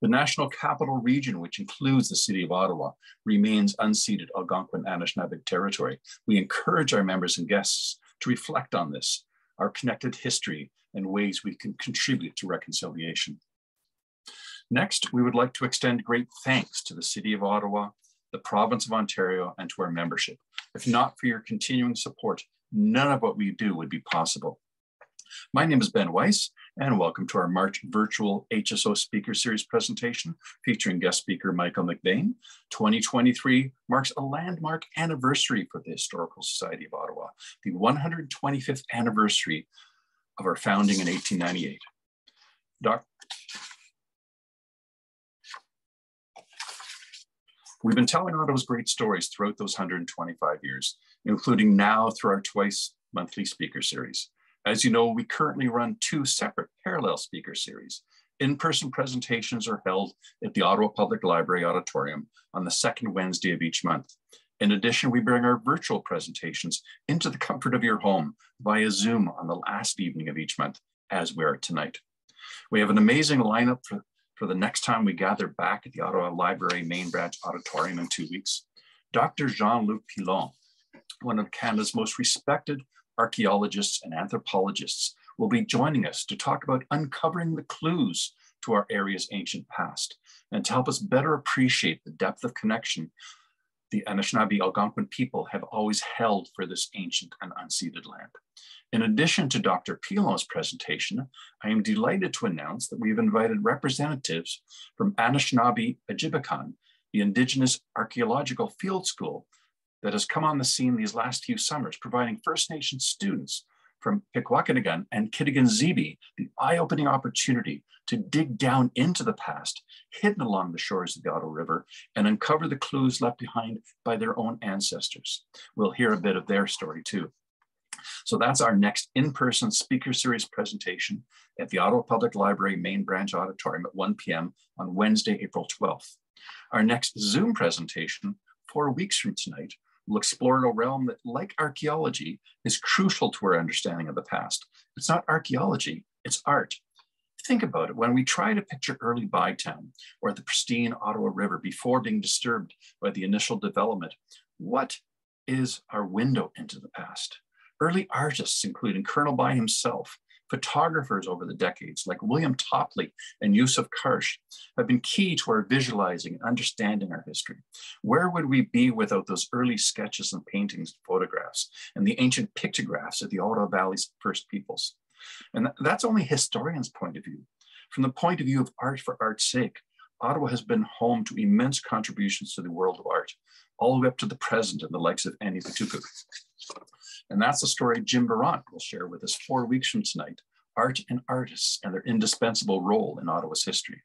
The National Capital Region, which includes the City of Ottawa, remains unceded Algonquin Anishinaabeg territory. We encourage our members and guests to reflect on this, our connected history, and ways we can contribute to reconciliation. Next, we would like to extend great thanks to the City of Ottawa, the Province of Ontario, and to our membership. If not for your continuing support, none of what we do would be possible. My name is Ben Weiss, and welcome to our March virtual HSO Speaker Series presentation featuring guest speaker Michael McBane. 2023 marks a landmark anniversary for the Historical Society of Ottawa, the 125th anniversary of our founding in 1898. Doc We've been telling Ottawa's great stories throughout those 125 years, including now through our twice monthly speaker series. As you know, we currently run two separate parallel speaker series. In-person presentations are held at the Ottawa Public Library Auditorium on the second Wednesday of each month. In addition, we bring our virtual presentations into the comfort of your home via Zoom on the last evening of each month, as we are tonight. We have an amazing lineup for for the next time we gather back at the Ottawa Library Main Branch Auditorium in two weeks. Dr. Jean-Luc Pilon, one of Canada's most respected archaeologists and anthropologists, will be joining us to talk about uncovering the clues to our area's ancient past and to help us better appreciate the depth of connection the Anishinaabe Algonquin people have always held for this ancient and unceded land. In addition to Dr. Pilon's presentation, I am delighted to announce that we've invited representatives from Anishinaabe Odjibikan, the Indigenous Archaeological Field School that has come on the scene these last few summers, providing First Nation students from Pikwakanagan and Kitigan the eye-opening opportunity to dig down into the past, hidden along the shores of the Ottawa River, and uncover the clues left behind by their own ancestors. We'll hear a bit of their story too. So that's our next in-person speaker series presentation at the Ottawa Public Library Main Branch Auditorium at 1 p.m. on Wednesday, April 12th. Our next Zoom presentation, four weeks from tonight, explore a realm that, like archaeology, is crucial to our understanding of the past. It's not archaeology, it's art. Think about it. When we try to picture early Bytown or the pristine Ottawa River before being disturbed by the initial development, what is our window into the past? Early artists, including Colonel By himself, photographers over the decades like William Topley and Yousuf Karsh have been key to our visualizing and understanding our history. Where would we be without those early sketches and paintings and photographs and the ancient pictographs of the Ottawa Valley's first peoples? And that's only historians' point of view. From the point of view of art for art's sake, Ottawa has been home to immense contributions to the world of art, all the way up to the present and the likes of Annie Pootoogook. And that's the story Jim Burant will share with us four weeks from tonight, art and artists and their indispensable role in Ottawa's history.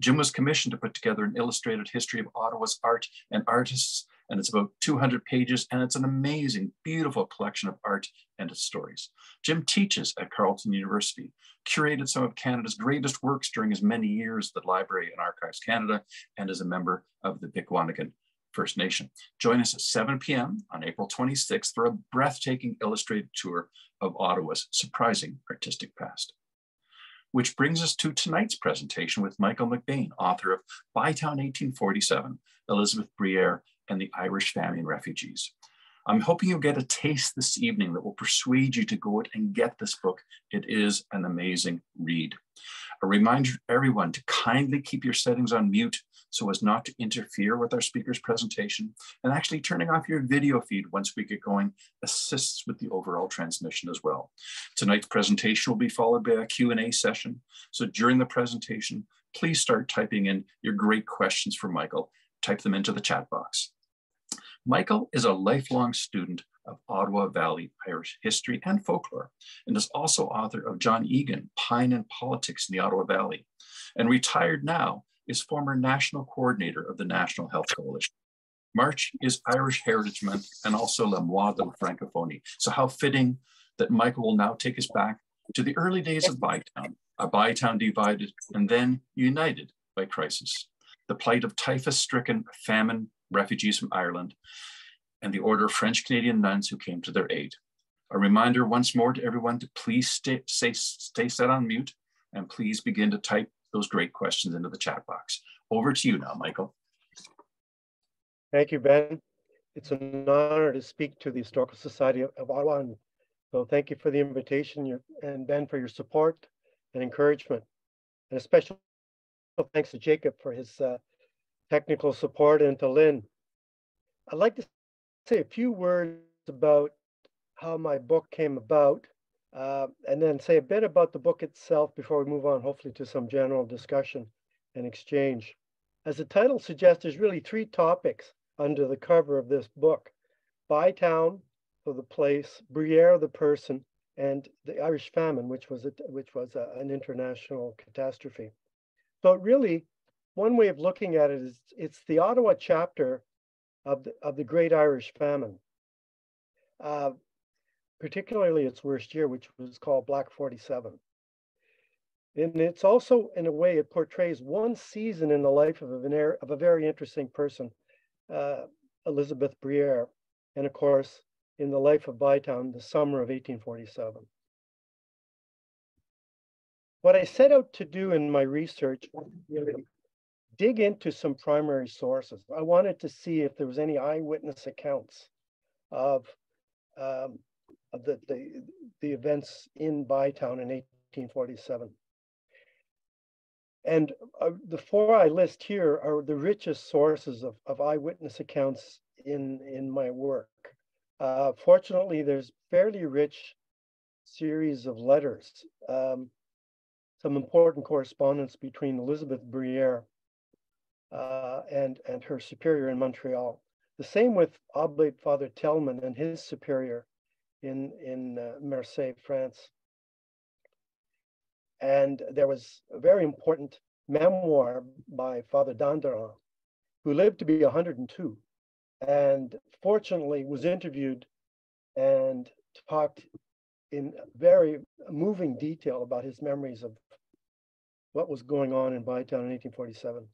Jim was commissioned to put together an illustrated history of Ottawa's art and artists, and it's about 200 pages, and it's an amazing, beautiful collection of art and its stories. Jim teaches at Carleton University, curated some of Canada's greatest works during his many years at the Library and Archives Canada, and is a member of the Pikwakanagan First Nation. Join us at 7 p.m. on April 26th for a breathtaking illustrated tour of Ottawa's surprising artistic past. Which brings us to tonight's presentation with Michael McBane, author of Bytown 1847, Elizabeth Briere and the Irish Famine Refugees. I'm hoping you'll get a taste this evening that will persuade you to go out and get this book. It is an amazing read. A reminder to everyone to kindly keep your settings on mute so as not to interfere with our speaker's presentation. And actually turning off your video feed once we get going assists with the overall transmission as well. Tonight's presentation will be followed by a Q&A session. So during the presentation, please start typing in your great questions for Michael. Type them into the chat box. Michael is a lifelong student of Ottawa Valley Irish history and folklore, and is also author of John Egan, Pine and Politics in the Ottawa Valley, and retired now is former national coordinator of the National Health Coalition. March is Irish Heritage Month and also Le Mois de la Francophonie. So how fitting that Michael will now take us back to the early days of Bytown, a Bytown divided and then united by crisis. The plight of typhus-stricken famine refugees from Ireland and the order of French Canadian nuns who came to their aid. A reminder once more to everyone to please stay, stay, stay set on mute and please begin to type those great questions into the chat box. Over to you now, Michael. Thank you, Ben. It's an honor to speak to the Historical Society of Ottawa. And so thank you for the invitation and Ben for your support and encouragement. And a special thanks to Jacob for his uh, technical support and to Lynn. I'd like to say a few words about how my book came about uh, and then say a bit about the book itself before we move on, hopefully to some general discussion and exchange. As the title suggests, there's really three topics under the cover of this book. Bytown for the place, Briere the person, and the Irish famine, which was a, which was a, an international catastrophe. So really, one way of looking at it is it's the Ottawa chapter of the, of the Great Irish Famine, uh, particularly its worst year, which was called Black 47. And it's also, in a way, it portrays one season in the life of a, of a very interesting person, uh, Elizabeth Briere, and of course, in the life of Bytown, the summer of 1847. What I set out to do in my research was dig into some primary sources. I wanted to see if there was any eyewitness accounts of, um, of the, the, the events in Bytown in 1847. And uh, the four I list here are the richest sources of, of eyewitness accounts in, in my work. Uh, fortunately, there's fairly rich series of letters, um, some important correspondence between Elizabeth Briere uh, and, and her superior in Montreal. The same with Oblate Father Telmon and his superior in, in uh, Marseille, France. And there was a very important memoir by Father Dandurand, who lived to be 102 and fortunately was interviewed and talked in very moving detail about his memories of what was going on in Bytown in 1847.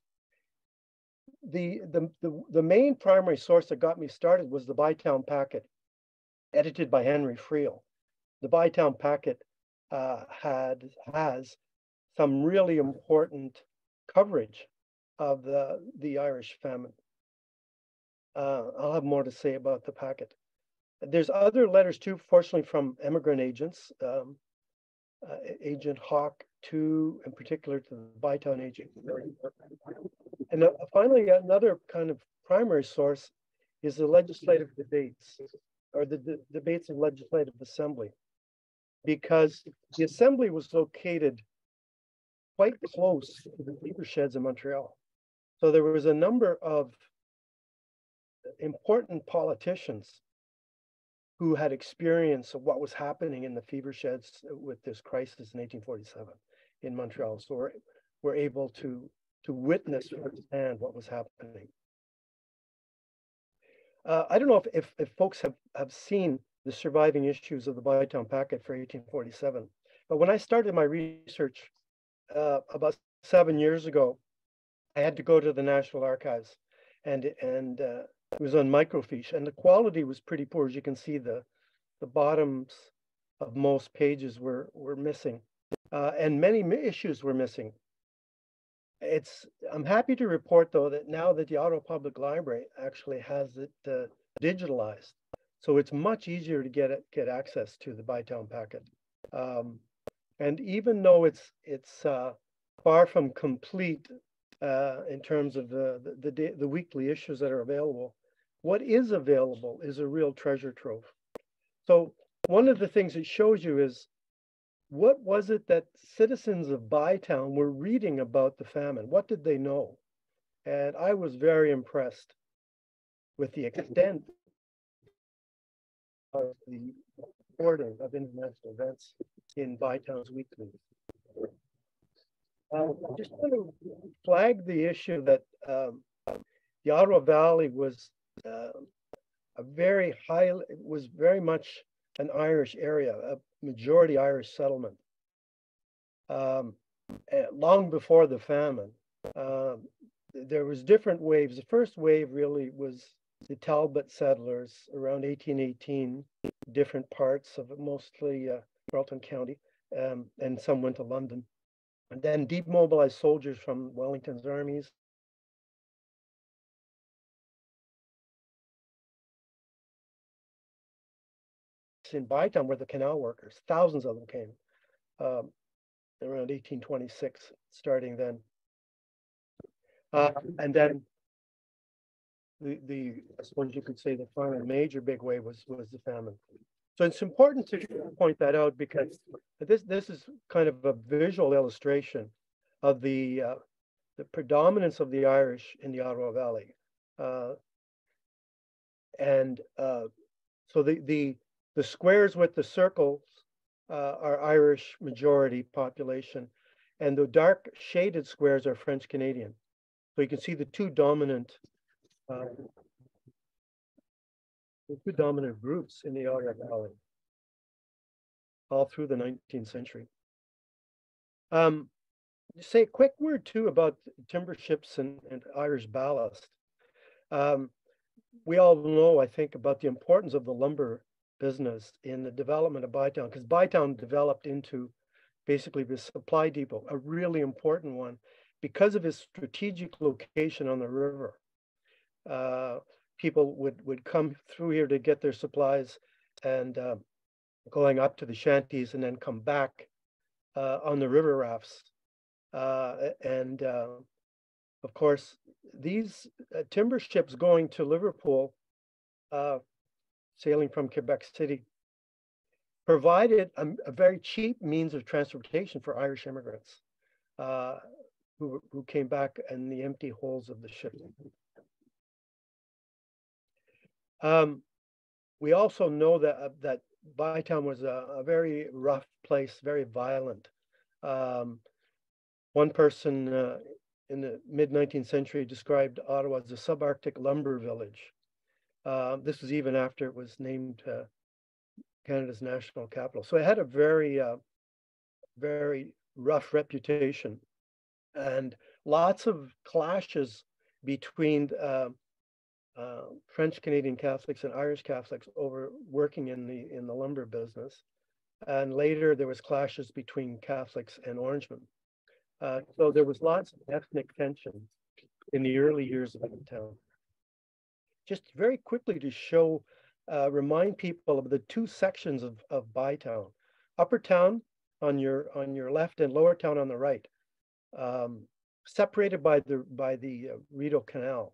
The, the, the, the main primary source that got me started was the Bytown Packet, edited by Henry Friel. The Bytown Packet uh, had has some really important coverage of the, the Irish famine. Uh, I'll have more to say about the packet. There's other letters too, fortunately, from emigrant agents, um, uh, Agent Hawke to, in particular, to the Bytown agent. And uh, finally, another kind of primary source is the legislative debates or the, the debates in legislative assembly, because the assembly was located quite close to the fever sheds in Montreal. So there was a number of important politicians who had experience of what was happening in the fever sheds with this crisis in 1847 in Montreal. So we're, we're able to, to witness firsthand what was happening. Uh, I don't know if, if, if, folks have, have seen the surviving issues of the Bytown Packet for 1847, but when I started my research uh, about seven years ago, I had to go to the National Archives and, and uh, it was on microfiche and the quality was pretty poor. As you can see, the, the bottoms of most pages were, were missing uh, and many issues were missing. It's, I'm happy to report though that now that the Ottawa Public Library actually has it uh, digitalized, so it's much easier to get it, get access to the Bytown packet. Um, and even though it's it's uh, far from complete uh, in terms of the, the the, the weekly issues that are available, what is available is a real treasure trove. So one of the things it shows you is what was it that citizens of Bytown were reading about the famine? What did they know? And I was very impressed with the extent of the reporting of international events in Bytown's weekly. Uh, I just want to flag the issue that um, the Ottawa Valley was uh, a very high, it was very much an Irish area, majority Irish settlement. Um, eh, long before the famine, uh, there was different waves. The first wave really was the Talbot settlers around 1818, different parts of mostly uh, Carleton County, um, and some went to London. and then demobilized soldiers from Wellington's armies. In Bytown were the canal workers, thousands of them came um, around 1826, starting then. Uh, and then the, the, I suppose you could say the final major big wave was, was the famine. So it's important to point that out because this this is kind of a visual illustration of the uh, the predominance of the Irish in the Ottawa Valley, uh, and uh, so the the the squares with the circles uh, are Irish majority population, and the dark shaded squares are French Canadian. So you can see the two dominant uh, the two dominant groups in the Ottawa Valley all through the 19th century. Um, say a quick word too about timber ships and, and Irish ballast. Um, we all know, I think, about the importance of the lumber business in the development of Bytown, because Bytown developed into basically the supply depot, a really important one, because of its strategic location on the river. Uh, people would would come through here to get their supplies and uh, going up to the shanties and then come back uh, on the river rafts. Uh, and uh, of course, these uh, timber ships going to Liverpool, uh, sailing from Quebec City, provided a, a, very cheap means of transportation for Irish immigrants who, who came back in the empty hulls of the ship. Um, we also know that uh, that Bytown was a, a, very rough place, very violent. Um, one person uh, in the mid 19th century described Ottawa as a subarctic lumber village. Uh, this was even after it was named uh, Canada's national capital. So it had a very, uh, very rough reputation and lots of clashes between uh, uh, French Canadian Catholics and Irish Catholics over working in the in the lumber business, and later there was clashes between Catholics and Orangemen. So there was lots of ethnic tension in the early years of the town. Just very quickly to show, uh, remind people of the two sections of of Bytown, Upper Town on your on your left and Lower Town on the right, um, separated by the by the uh, Rideau Canal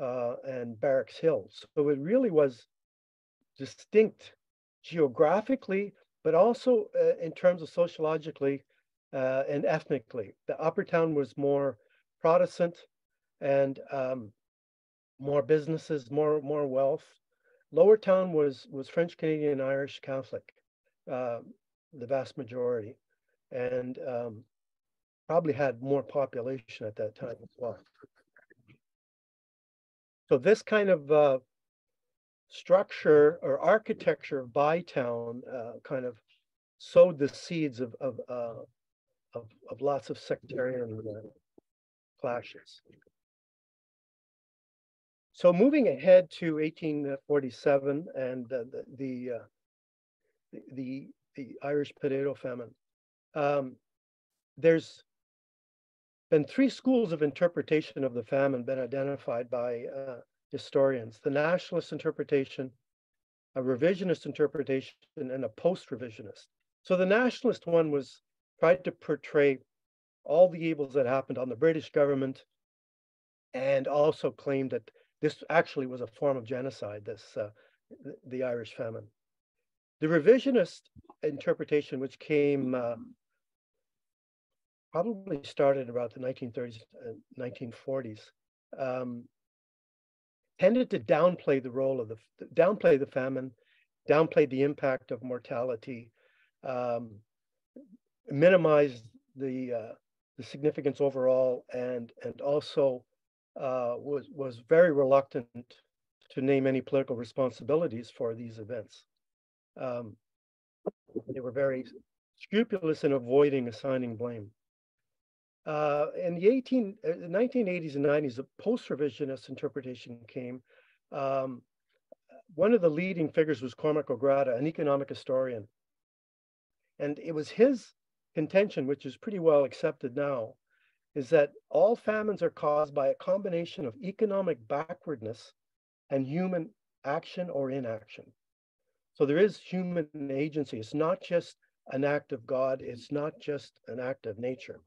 uh, and Barracks Hill. So it really was distinct geographically, but also uh, in terms of sociologically uh, and ethnically. The upper town was more Protestant and um, more businesses, more more wealth. Lower town was was French Canadian Irish Catholic, uh, the vast majority, and um, probably had more population at that time as well. So this kind of uh, structure or architecture of Bytown uh, kind of sowed the seeds of of, uh, of, of lots of sectarian clashes. So moving ahead to 1847 and the the uh, the, the, the Irish potato famine, um, there's been three schools of interpretation of the famine been identified by uh, historians the nationalist interpretation, a revisionist interpretation, and a post revisionist. So the nationalist one was tried to portray all the evils that happened on the British government and also claimed that this actually was a form of genocide, this uh, the Irish famine. The revisionist interpretation, which came uh, probably started about the 1930s, uh, 1940s, um, tended to downplay the role of the downplay the famine, downplay the impact of mortality, um, minimize the uh, the significance overall, and and also uh, was was very reluctant to name any political responsibilities for these events. Um, they were very scrupulous in avoiding assigning blame. Uh, in the 18, uh, 1980s and 90s, the post-revisionist interpretation came. Um, one of the leading figures was Cormac O'Grada, an economic historian. And it was his contention, which is pretty well accepted now, is that all famines are caused by a combination of economic backwardness and human action or inaction. So there is human agency. It's not just an act of God, it's not just an act of nature.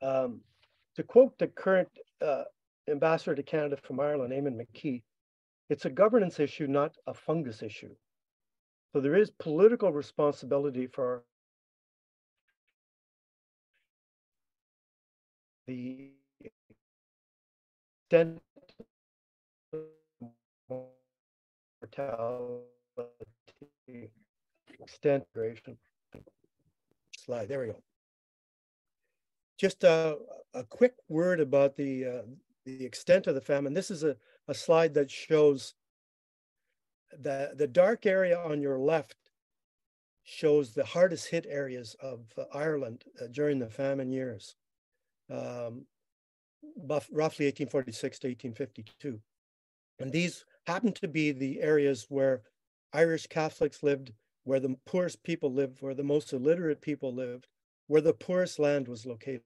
Um, to quote the current uh, ambassador to Canada from Ireland, Eamonn McKee, it's a governance issue, not a fungus issue. So there is political responsibility for the extent mortality, extent duration. Slide, there we go. Just a, a quick word about the uh, the extent of the famine. This is a, a slide that shows the, the dark area on your left shows the hardest hit areas of uh, Ireland uh, during the famine years, um, roughly 1846 to 1852. And these happened to be the areas where Irish Catholics lived, where the poorest people lived, where the most illiterate people lived, where the poorest land was located.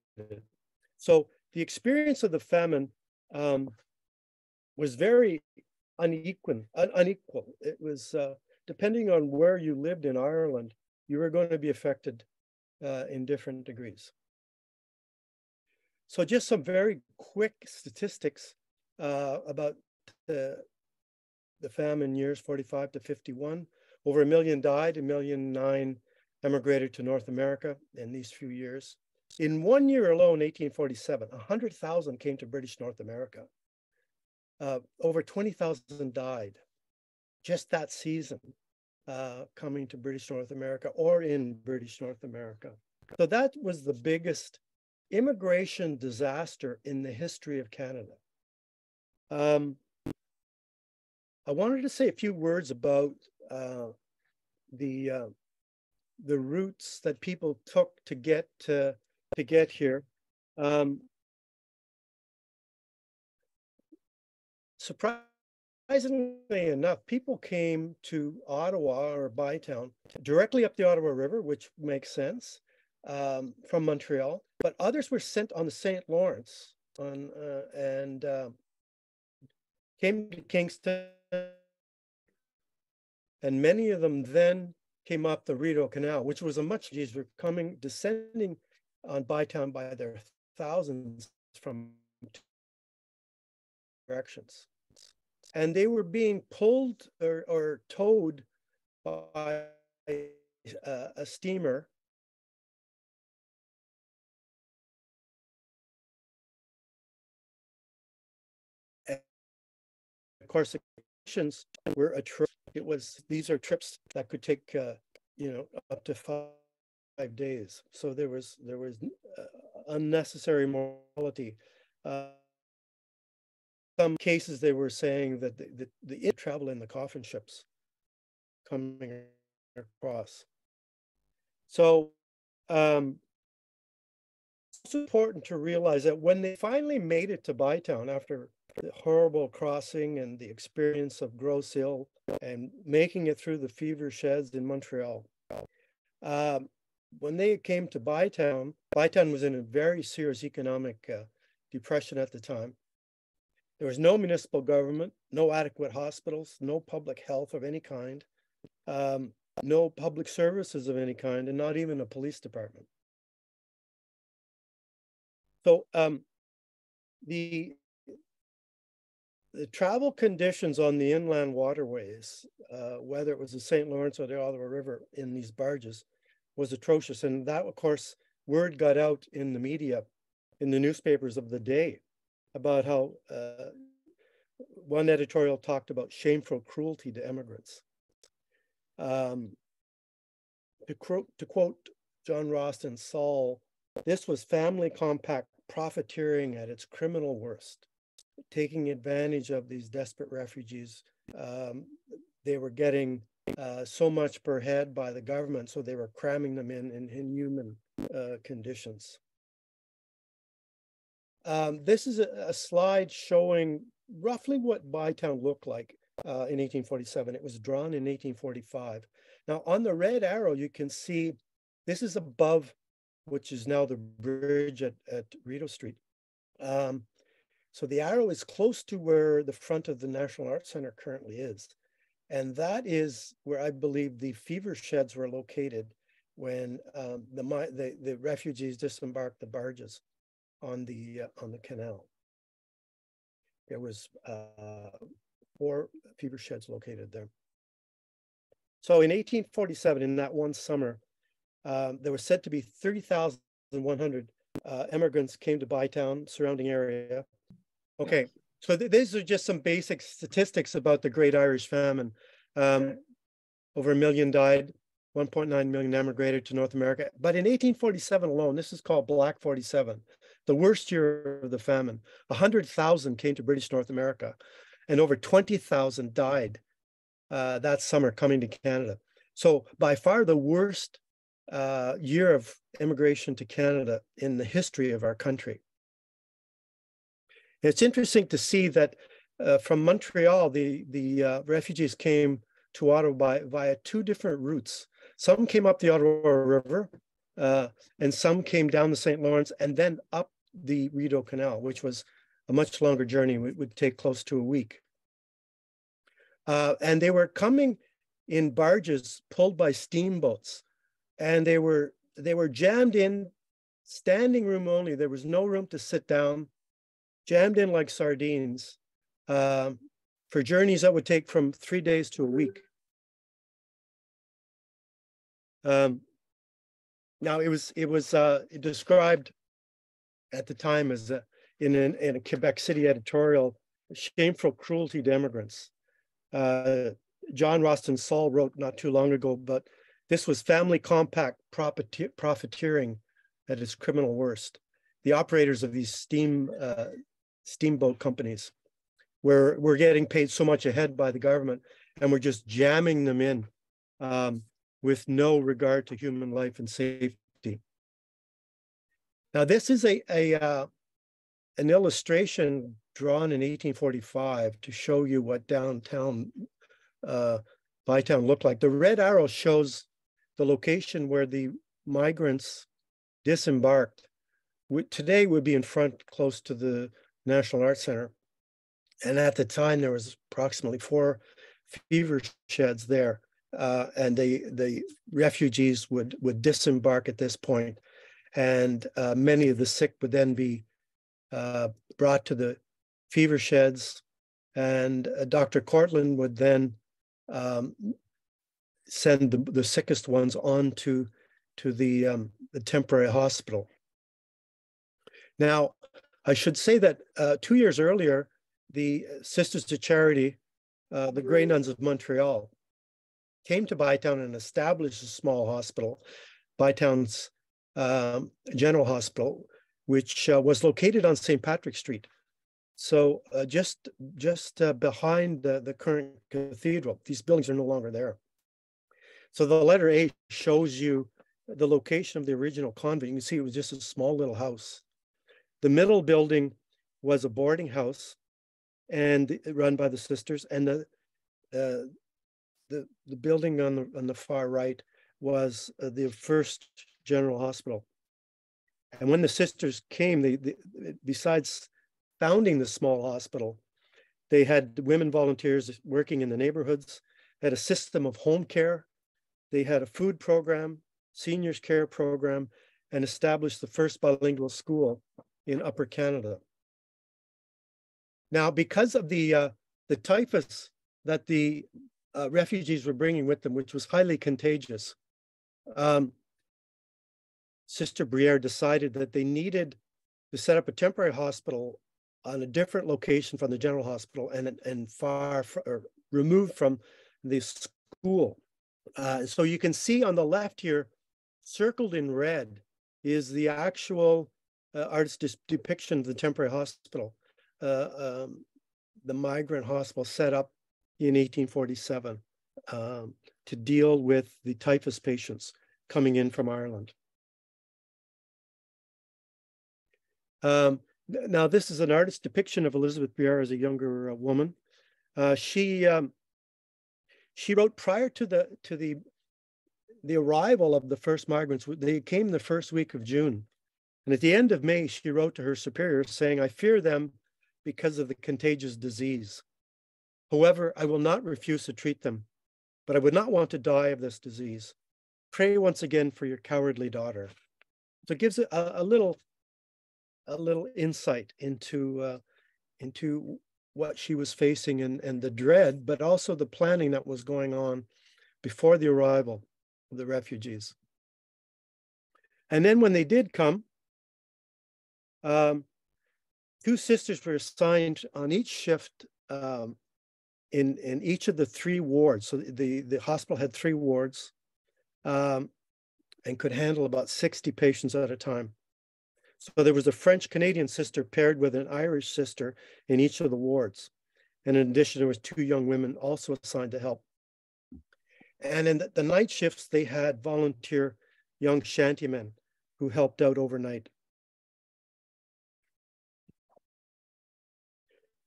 So the experience of the famine um, was very unequal. Unequal. It was uh, depending on where you lived in Ireland, you were going to be affected uh, in different degrees. So just some very quick statistics uh, about the, the famine years 45 to 51. Over a million died, a million nine emigrated to North America in these few years. In one year alone, 1847, 100,000 came to British North America. Uh, over 20,000 died just that season uh, coming to British North America or in British North America. So that was the biggest immigration disaster in the history of Canada. Um, I wanted to say a few words about uh, the uh, the routes that people took to get to to get here. Um, surprisingly enough, people came to Ottawa or Bytown directly up the Ottawa River, which makes sense um, from Montreal, but others were sent on the St. Lawrence on uh, and uh, came to Kingston, and many of them then came up the Rideau Canal, which was a much easier coming descending on Bytown by their thousands from directions. And they were being pulled or, or towed by uh, a steamer course, the were a trip. It was these are trips that could take uh, you know up to five five days. So there was there was uh, unnecessary mortality. Uh, some cases they were saying that the, the, the travel in the coffin ships coming across. So um, it's important to realize that when they finally made it to Bytown after the horrible crossing and the experience of Grosse Île and making it through the fever sheds in Montreal, um, when they came to Bytown, Bytown was in a very serious economic uh, depression at the time. There was no municipal government, no adequate hospitals, no public health of any kind, um, no public services of any kind, and not even a police department. So um, the the travel conditions on the inland waterways, uh, whether it was the St. Lawrence or the Ottawa River in these barges, was atrocious. And that, of course, word got out in the media, in the newspapers of the day, about how uh, one editorial talked about shameful cruelty to immigrants. Um, to, quote, to quote John Ralston Saul, this was family compact profiteering at its criminal worst, taking advantage of these desperate refugees. Um, they were getting uh, so much per head by the government, so they were cramming them in in inhuman uh, conditions. Um, this is a, a, slide showing roughly what Bytown looked like uh, in 1847. It was drawn in 1845. Now on the red arrow, you can see this is above, which is now the bridge at, at Rideau Street. Um, so the arrow is close to where the front of the National Arts Center currently is. And that is where I believe the fever sheds were located when um, the, the, the refugees disembarked the barges on the uh, on the canal. There was uh, four fever sheds located there. So in 1847, in that one summer, um, there were said to be 30,100 uh, immigrants came to Bytown, surrounding area. Okay, so th these are just some basic statistics about the Great Irish Famine. Um, over a million died, 1.9 million emigrated to North America. But in 1847 alone, this is called Black 47, the worst year of the famine. 100,000 came to British North America, and over 20,000 died uh, that summer coming to Canada. So by far the worst uh, year of immigration to Canada in the history of our country. It's interesting to see that uh, from Montreal, the, the uh, refugees came to Ottawa by, via two different routes. Some came up the Ottawa River, uh, and some came down the St. Lawrence and then up the Rideau Canal, which was a much longer journey. It would take close to a week. Uh, and they were coming in barges pulled by steamboats, and they were they were jammed in, standing room only. There was no room to sit down, jammed in like sardines, uh, for journeys that would take from three days to a week. Um, now it was it was uh, described at the time as a, in, an, in a Quebec City editorial, shameful cruelty to immigrants uh, John Ralston Saul wrote not too long ago, but this was family compact profiteering at its criminal worst. The operators of these steam uh, steamboat companies were were getting paid so much ahead by the government, and we're just jamming them in um, with no regard to human life and safety. Now, this is a a uh, an illustration drawn in 1845 to show you what downtown uh, Bytown looked like. The red arrow shows the location where the migrants disembarked. Today would be in front close to the National Arts Center. And at the time, there was approximately four fever sheds there. Uh, and the, the refugees would, would disembark at this point, and uh, many of the sick would then be uh, brought to the fever sheds, and uh, Dr. Cortlandt would then um, send the, the sickest ones on to, to the, um, the temporary hospital. Now, I should say that uh, two years earlier, the Sisters of Charity, uh, the Grey Nuns of Montreal, came to Bytown and established a small hospital, Bytown's um, General Hospital, which uh, was located on St. Patrick Street. So uh, just just uh, behind the, the current cathedral, these buildings are no longer there. So the letter A shows you the location of the original convent. You can see it was just a small little house. The middle building was a boarding house and run by the sisters. And the uh, the, the building on the, on the far right was uh, the first general hospital. And when the sisters came, they, they besides founding the small hospital. They had women volunteers working in the neighborhoods, had a system of home care. They had a food program, seniors care program, and established the first bilingual school in Upper Canada. Now, because of the uh, the typhus that the uh, refugees were bringing with them, which was highly contagious, um, Sister Briere decided that they needed to set up a temporary hospital on a different location from the general hospital and and far or removed from the school. Uh, so you can see on the left here, circled in red, is the actual uh, artist's depiction of the temporary hospital, uh, um, the migrant hospital set up in 1847 um, to deal with the typhus patients coming in from Ireland. Um, now, this is an artist's depiction of Elizabeth Briere as a younger uh, woman. Uh, she um, she wrote prior to the to the the arrival of the first migrants, they came the first week of June. And at the end of May, she wrote to her superiors saying, I fear them because of the contagious disease. However, I will not refuse to treat them, but I would not want to die of this disease. Pray once again for your cowardly daughter. So it gives a, a little, a little insight into, uh, into what she was facing and, and the dread, but also the planning that was going on before the arrival of the refugees. And then when they did come, um, two sisters were assigned on each shift um, in, in each of the three wards. So the, the hospital had three wards um, and could handle about 60 patients at a time. So there was a French Canadian sister paired with an Irish sister in each of the wards. And in addition, there was two young women also assigned to help. And in the, the night shifts, they had volunteer young shantymen who helped out overnight.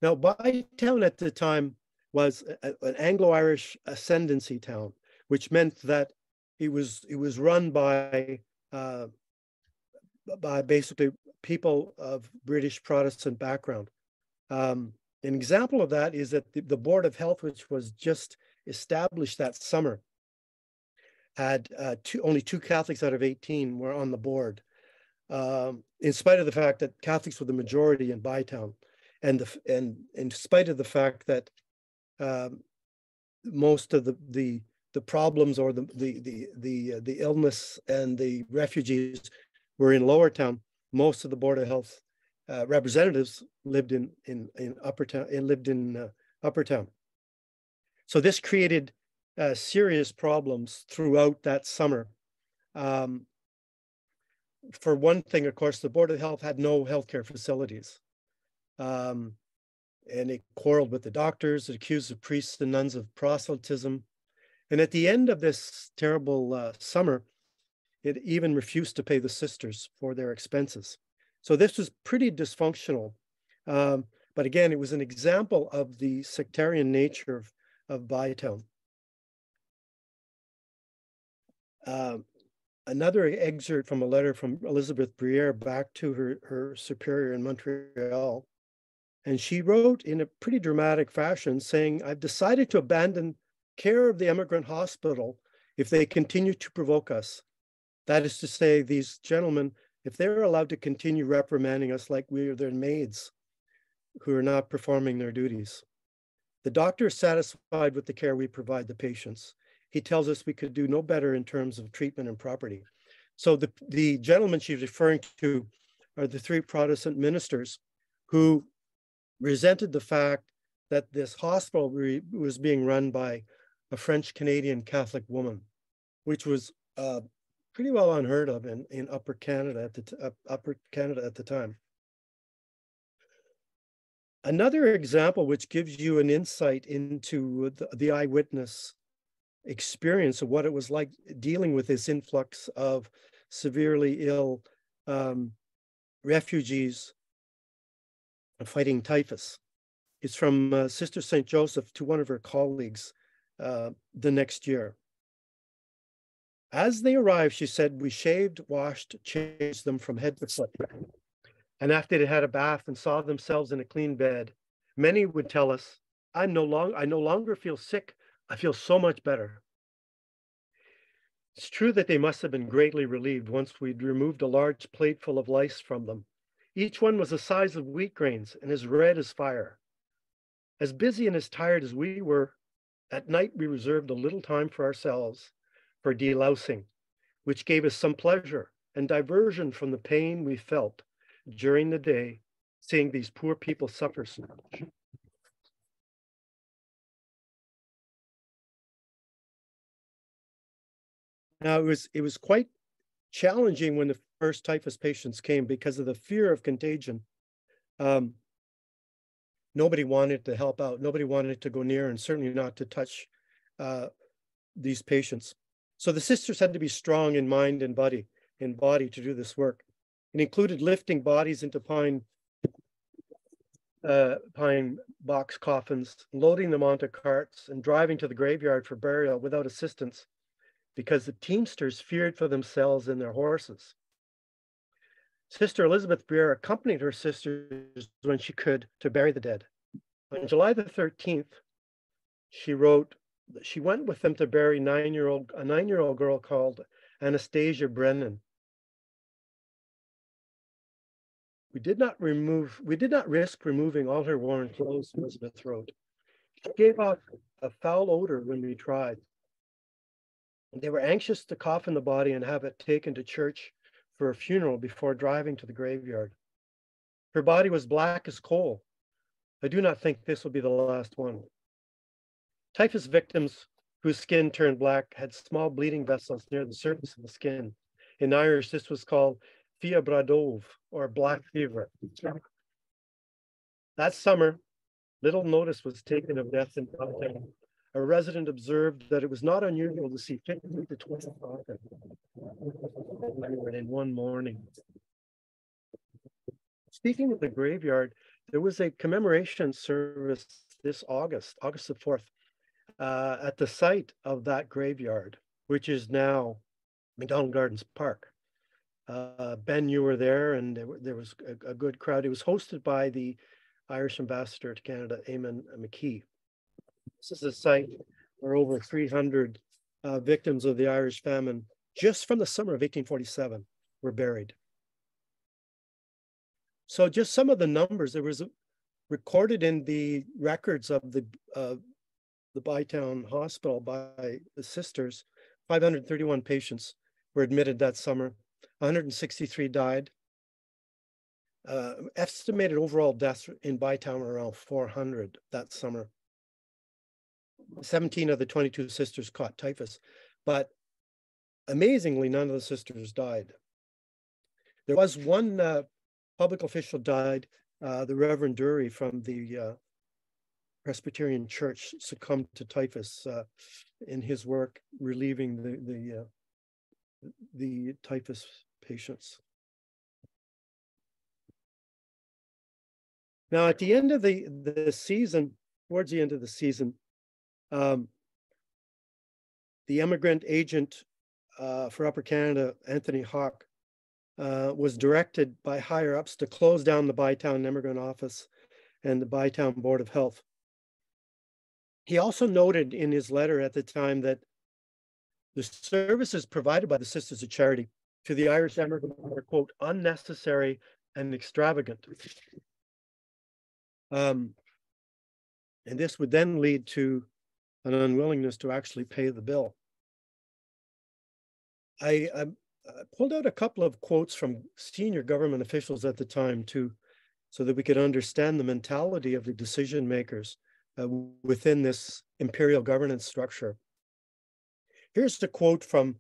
Now, Bytown at the time was a, an Anglo-Irish ascendancy town, which meant that it was it was run by uh, by basically people of British Protestant background. Um, an example of that is that the, the Board of Health, which was just established that summer, had uh, two, only two Catholics out of 18 were on the board, um, in spite of the fact that Catholics were the majority in Bytown, and the, and in spite of the fact that um, most of the the the problems or the the the the, uh, the illness and the refugees were in Lower Town. Most of the Board of Health uh, representatives lived in in in Upper Town and lived in uh, Upper Town. So this created uh, serious problems throughout that summer. Um, for one thing, of course, the Board of Health had no healthcare facilities. Um, and it quarreled with the doctors, it accused the priests and nuns of proselytism. And at the end of this terrible uh, summer, it even refused to pay the sisters for their expenses. So this was pretty dysfunctional. Um, but again, it was an example of the sectarian nature of, of Bytown. Uh, another excerpt from a letter from Elizabeth Briere back to her, her superior in Montreal. And she wrote in a pretty dramatic fashion saying, I've decided to abandon care of the emigrant hospital if they continue to provoke us. That is to say, these gentlemen, if they're allowed to continue reprimanding us like we are their maids who are not performing their duties. The doctor is satisfied with the care we provide the patients. He tells us we could do no better in terms of treatment and property. So the, the gentlemen she's referring to are the three Protestant ministers who resented the fact that this hospital was being run by a French Canadian Catholic woman, which was uh, pretty well unheard of in, in Upper Canada at the Upper Canada at the time. Another example which gives you an insight into the, the eyewitness experience of what it was like dealing with this influx of severely ill um, refugees fighting typhus. It's from uh, Sister St. Joseph to one of her colleagues uh, the next year. As they arrived, she said, we shaved, washed, changed them from head to foot. And after they had a bath and saw themselves in a clean bed, many would tell us, I'm no long, I no longer feel sick. I feel so much better. It's true that they must have been greatly relieved once we'd removed a large plateful of lice from them each one was the size of wheat grains and as red as fire. As busy and as tired as we were, at night we reserved a little time for ourselves for delousing, which gave us some pleasure and diversion from the pain we felt during the day seeing these poor people suffer so much. Now it was it was quite challenging when the first typhus patients came because of the fear of contagion. Um, nobody wanted to help out. Nobody wanted to go near and certainly not to touch uh, these patients. So the sisters had to be strong in mind and body, in body to do this work. It included lifting bodies into pine uh, pine box coffins, loading them onto carts, and driving to the graveyard for burial without assistance because the Teamsters feared for themselves and their horses. Sister Elizabeth Briere accompanied her sisters when she could to bury the dead. On July the 13th, she wrote she went with them to bury nine-year-old a nine-year-old girl called Anastasia Brennan. We did not remove, we did not risk removing all her worn clothes, from Elizabeth wrote. She gave off a foul odor when we tried. They were anxious to coffin the body and have it taken to church for a funeral before driving to the graveyard. Her body was black as coal. I do not think this will be the last one. Typhus victims whose skin turned black had small bleeding vessels near the surface of the skin. In Irish, this was called fiabhras dubh, or black fever. That summer, little notice was taken of death in Downtown a resident observed that it was not unusual to see 50 to 20 in one morning. Speaking of the graveyard, there was a commemoration service this August, August the 4th, uh, at the site of that graveyard, which is now Macdonald Gardens Park. Uh, ben, you were there, and there, there was a, a, good crowd. It was hosted by the Irish ambassador to Canada, Eamonn McKee. This is a site where over 300 uh, victims of the Irish famine just from the summer of 1847 were buried. So just some of the numbers, there was recorded in the records of the the Bytown Hospital by the sisters, 531 patients were admitted that summer. 163 died. Uh, estimated overall deaths in Bytown were around 400 that summer. 17 of the 22 sisters caught typhus, but amazingly, none of the sisters died. There was one uh, public official died, uh, the Reverend Drury from the uh, Presbyterian Church succumbed to typhus uh, in his work relieving the the uh, the typhus patients. Now, at the end of the the season, towards the end of the season, um, the emigrant agent uh, for Upper Canada, Anthony Hawke, uh, was directed by higher ups to close down the Bytown Emigrant Office and the Bytown Board of Health. He also noted in his letter at the time that the services provided by the Sisters of Charity to the Irish immigrant were, quote, unnecessary and extravagant. Um, and this would then lead to an unwillingness to actually pay the bill. I, I, pulled out a couple of quotes from senior government officials at the time to, so that we could understand the mentality of the decision makers uh, within this imperial governance structure. Here's the quote from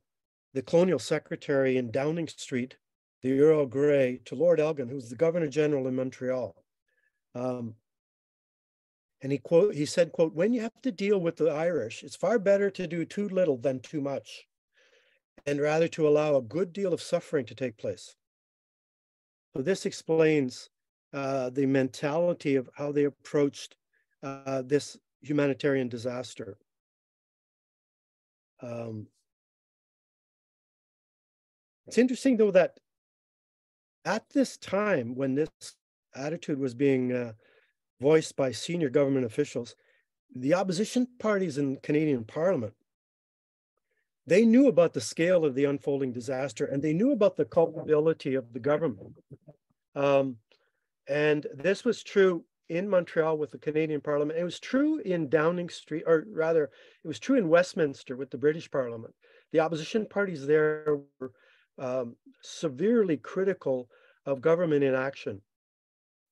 the colonial secretary in Downing Street, the Earl Grey, to Lord Elgin, who was the governor general in Montreal. Um, and he quote he said, quote, when you have to deal with the Irish, it's far better to do too little than too much, and rather to allow a good deal of suffering to take place. So this explains uh, the mentality of how they approached uh, this humanitarian disaster. Um, it's interesting, though, that at this time when this attitude was being uh, voiced by senior government officials, the opposition parties in Canadian Parliament, they knew about the scale of the unfolding disaster and they knew about the culpability of the government. Um, and this was true in Montreal with the Canadian Parliament. It was true in Downing Street, or rather, it was true in Westminster with the British Parliament. The opposition parties there were um, severely critical of government inaction.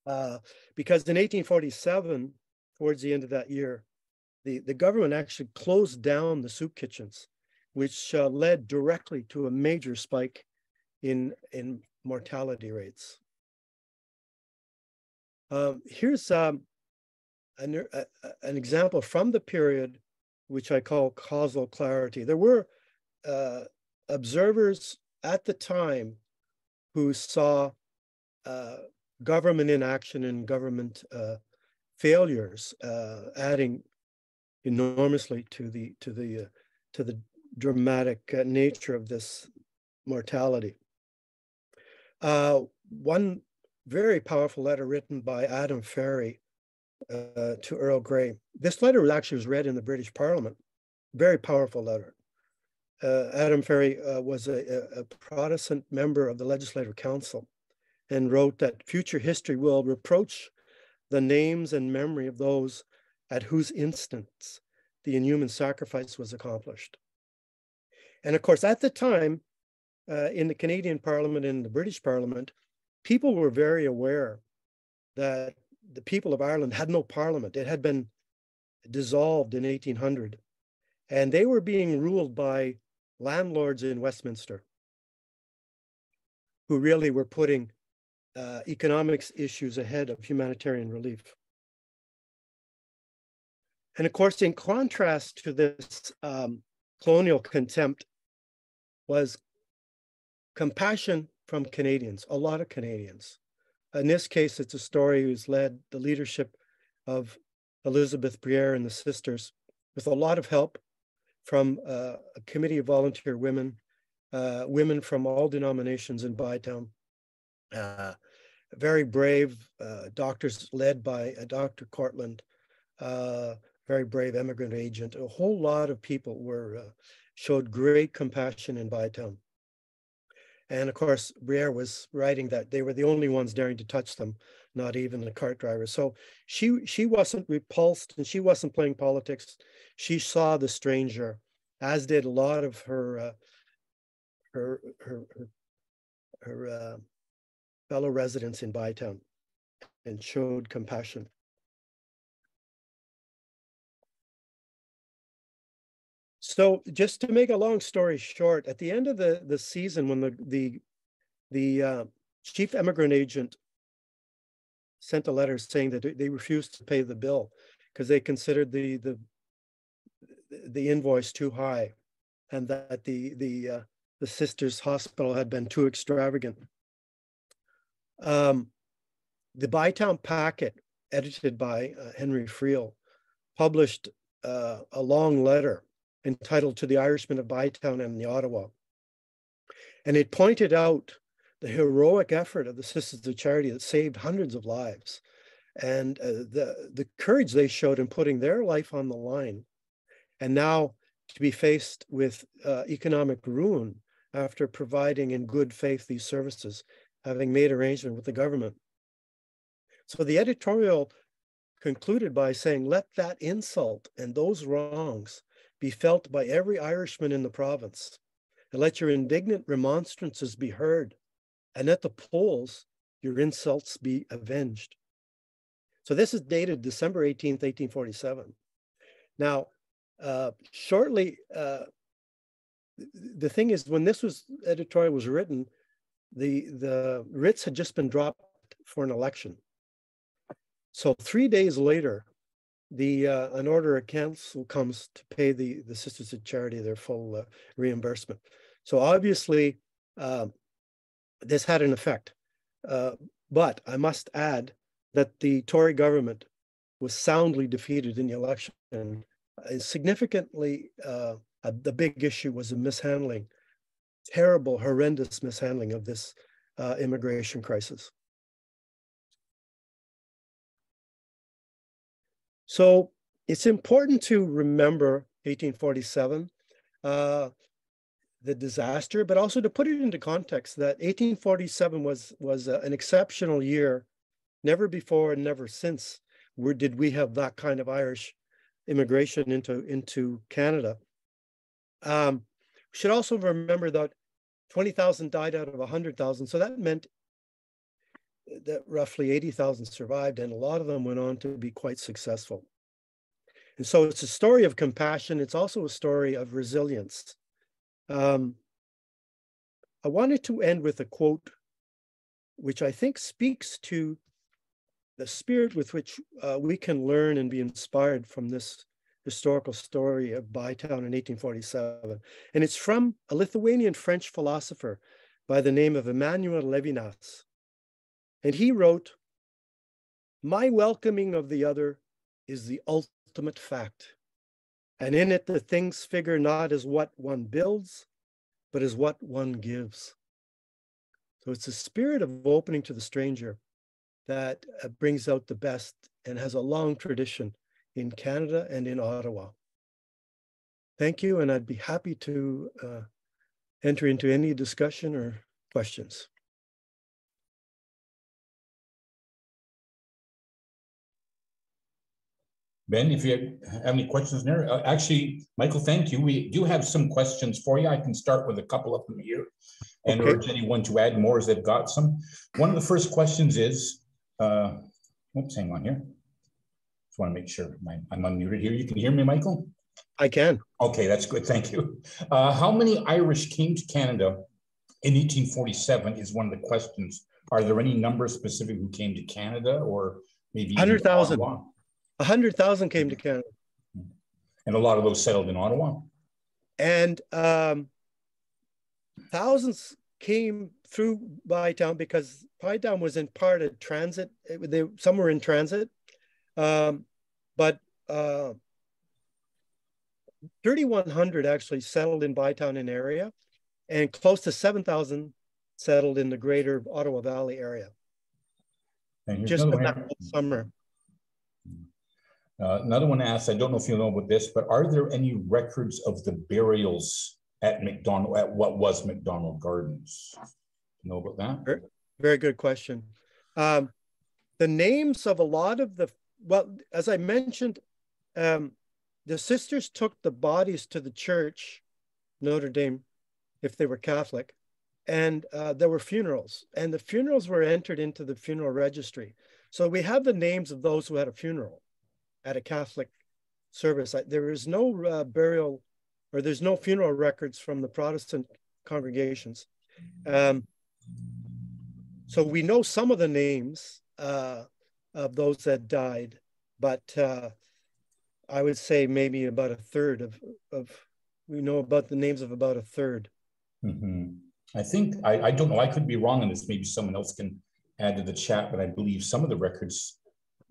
Uh, because in 1847, towards the end of that year, the, the government actually closed down the soup kitchens, which uh, led directly to a major spike in, in mortality rates. Um, here's um, an, a, an example from the period which I call causal clarity. There were uh, observers at the time who saw uh, government inaction and government uh, failures, uh, adding enormously to the to the uh, to the dramatic uh, nature of this mortality. One very powerful letter written by Adam Ferrie uh, to Earl Grey. This letter actually was read in the British Parliament. Very powerful letter. Uh, Adam Ferrie uh, was a, a, Protestant member of the Legislative Council and wrote that future history will reproach the names and memory of those at whose instance the inhuman sacrifice was accomplished. And of course, at the time, uh, in the Canadian Parliament and the British Parliament, people were very aware that the people of Ireland had no parliament. It had been dissolved in 1800, and they were being ruled by landlords in Westminster who really were putting uh, economics issues ahead of humanitarian relief. And of course, in contrast to this um, colonial contempt was compassion from Canadians, a lot of Canadians. In this case, it's a story who's led the leadership of Elizabeth Bruyere and the sisters with a lot of help from uh, a committee of volunteer women, uh, women from all denominations in Bytown. Uh, very brave uh, doctors led by uh, Dr. Cortlandt, uh, very brave immigrant agent. A whole lot of people were showed great compassion in Bytown. And of course, Bruyere was writing that they were the only ones daring to touch them, not even the cart driver. So she she wasn't repulsed and she wasn't playing politics. She saw the stranger, as did a lot of her uh, her her her, her uh, fellow residents in Bytown, and showed compassion. So just to make a long story short, at the end of the, the season, when the the the uh, chief emigrant agent sent a letter saying that they refused to pay the bill because they considered the the the invoice too high, and that the the uh, the sisters' hospital had been too extravagant. Um, the Bytown Packet, edited by uh, Henry Friel, published uh, a long letter entitled To the Irishman of Bytown and the Ottawa. And it pointed out the heroic effort of the Sisters of Charity that saved hundreds of lives and uh, the, the courage they showed in putting their life on the line. And now to be faced with uh, economic ruin after providing in good faith these services, having made arrangement with the government. So the editorial concluded by saying, let that insult and those wrongs be felt by every Irishman in the province, and let your indignant remonstrances be heard, and at the polls your insults be avenged. So this is dated December 18th, 1847. Now, uh, shortly, uh, the thing is, when this was editorial was written, the the writs had just been dropped for an election. So three days later, the uh, an order of council comes to pay the the Sisters of Charity their full uh, reimbursement. So obviously, uh, this had an effect. Uh, but I must add that the Tory government was soundly defeated in the election. And significantly, uh, the big issue was a mishandling, terrible, horrendous mishandling of this uh, immigration crisis. So it's important to remember 1847, uh, the disaster, but also to put it into context that 1847 was, was uh, an exceptional year. Never before and never since where did we have that kind of Irish immigration into, into Canada. Um, we should also remember that 20,000 died out of 100,000. So that meant that roughly 80,000 survived, and a lot of them went on to be quite successful. And so it's a story of compassion. It's also a story of resilience. Um, I wanted to end with a quote, which I think speaks to the spirit with which uh, we can learn and be inspired from this historical story of Bytown in 1847. And it's from a Lithuanian French philosopher by the name of Emmanuel Levinas. And he wrote, My welcoming of the other is the ultimate fact. And in it, the things figure not as what one builds, but as what one gives. So it's a spirit of opening to the stranger that uh, brings out the best and has a long tradition in Canada and in Ottawa. Thank you, and I'd be happy to uh, enter into any discussion or questions. Ben, if you have any questions there, uh, actually, Michael, thank you. We do have some questions for you. I can start with a couple of them here and okay. urge anyone to add more as they've got some. One of the first questions is, uh, oops, hang on here. Just want to make sure I'm unmuted here. You can hear me, Michael? I can. Okay, that's good. Thank you. Uh, how many Irish came to Canada in 1847 is one of the questions. Are there any numbers specific who came to Canada or maybe 100,000? 100,000 came to Canada. And a lot of those settled in Ottawa? And um, thousands came through Bytown because Bytown was in part a transit. They, some were in transit. Um, but uh, 3,100 actually settled in Bytown and area, and close to 7,000 settled in the greater Ottawa Valley area. Just in that summer. Uh, another one asks, I don't know if you know about this, but are there any records of the burials at Macdonald, at what was Macdonald Gardens? You know about that? Very, good question. Um, the names of a lot of the, well, as I mentioned, um, the sisters took the bodies to the church, Notre Dame, if they were Catholic, and uh, there were funerals, and the funerals were entered into the funeral registry. So we have the names of those who had a funeral at a Catholic service. There is no uh, burial or there's no funeral records from the Protestant congregations. Um, so we know some of the names uh, of those that died, but uh, I would say maybe about a third of, of we know about the names of about a 3rd mm-hmm. I think, I, I don't know, I could be wrong on this. Maybe someone else can add to the chat, but I believe some of the records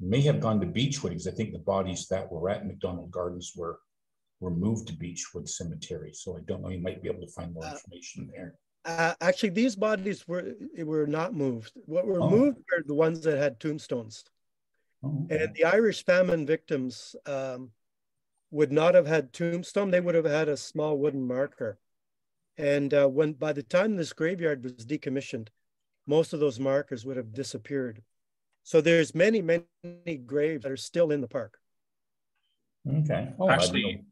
may have gone to Beechwood because I think the bodies that were at Macdonald Gardens were were moved to Beechwood Cemetery. So I don't know, you might be able to find more uh, information there. Uh, actually, these bodies were were not moved. What were oh. moved were the ones that had tombstones. Oh, okay. And the Irish famine victims um, would not have had tombstone. They would have had a small wooden marker. And uh, when by the time this graveyard was decommissioned, most of those markers would have disappeared. So there's many, many graves that are still in the park. Okay. Oh, Actually,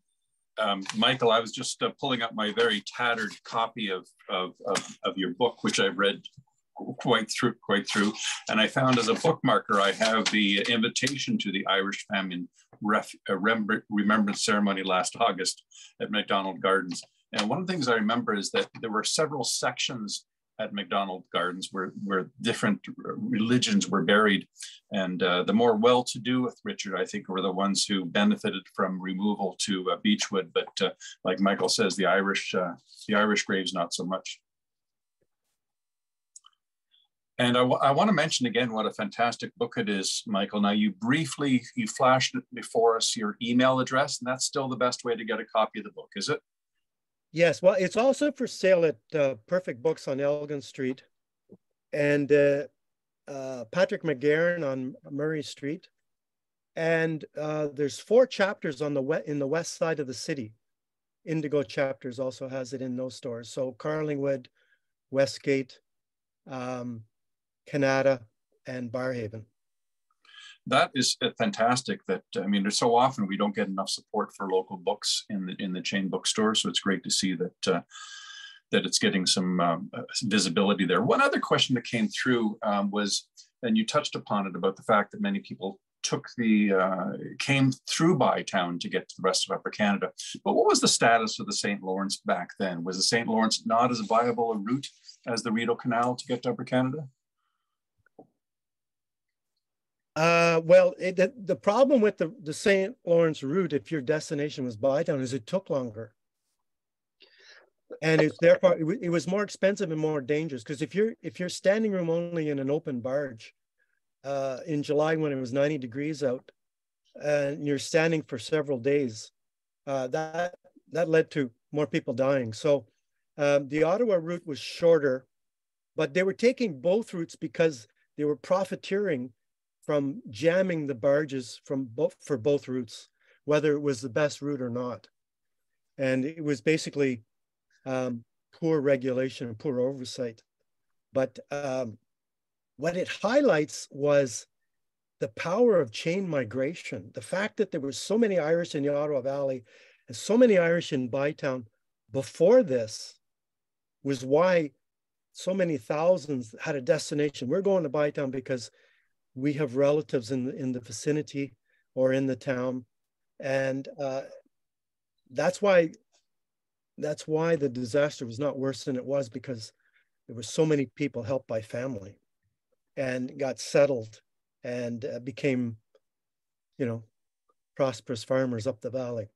um, Michael, I was just uh, pulling up my very tattered copy of, of, of, of, your book, which I've read quite through quite through and i found as a bookmarker i have the invitation to the irish famine ref, uh, remembrance ceremony last august at macdonald gardens and one of the things i remember is that there were several sections at macdonald gardens where, where different religions were buried and uh, the more well-to-do with richard i think were the ones who benefited from removal to uh, beechwood but uh, like michael says the irish uh, the irish graves not so much and I, I want to mention again what a fantastic book it is, Michael. Now you briefly, you flashed before us your email address, and that's still the best way to get a copy of the book, is it? Yes, well, it's also for sale at uh, Perfect Books on Elgin Street and uh, uh, Patrick McGahern on Murray Street. And uh, there's four chapters on the wet in the west side of the city. Indigo chapters also has it in those stores. So Carlingwood, Westgate, um, Kanata, and Barrhaven. That is fantastic. That I mean, there's so often we don't get enough support for local books in the in the chain bookstore. So it's great to see that uh, that it's getting some um, uh, visibility there. One other question that came through um, was, and you touched upon it about the fact that many people took the uh, came through Bytown to get to the rest of Upper Canada. But what was the status of the St. Lawrence back then? Was the St. Lawrence not as viable a route as the Rideau Canal to get to Upper Canada? Uh, well, it, the, the problem with the, the St. Lawrence route, if your destination was Bytown, is it took longer. And it's therefore it, it was more expensive and more dangerous because if you're if you're standing room only in an open barge uh, in July when it was 90 degrees out, and you're standing for several days, uh, that that led to more people dying. So um, the Ottawa route was shorter, but they were taking both routes because they were profiteering from jamming the barges from for both routes, whether it was the best route or not. And it was basically um, poor regulation and poor oversight. But um, what it highlights was the power of chain migration, the fact that there were so many Irish in the Ottawa Valley and so many Irish in Bytown before this was why so many thousands had a destination. We're going to Bytown because we have relatives in the, in the vicinity or in the town. And uh, that's why that's why the disaster was not worse than it was because there were so many people helped by family and got settled and uh, became, you know, prosperous farmers up the valley.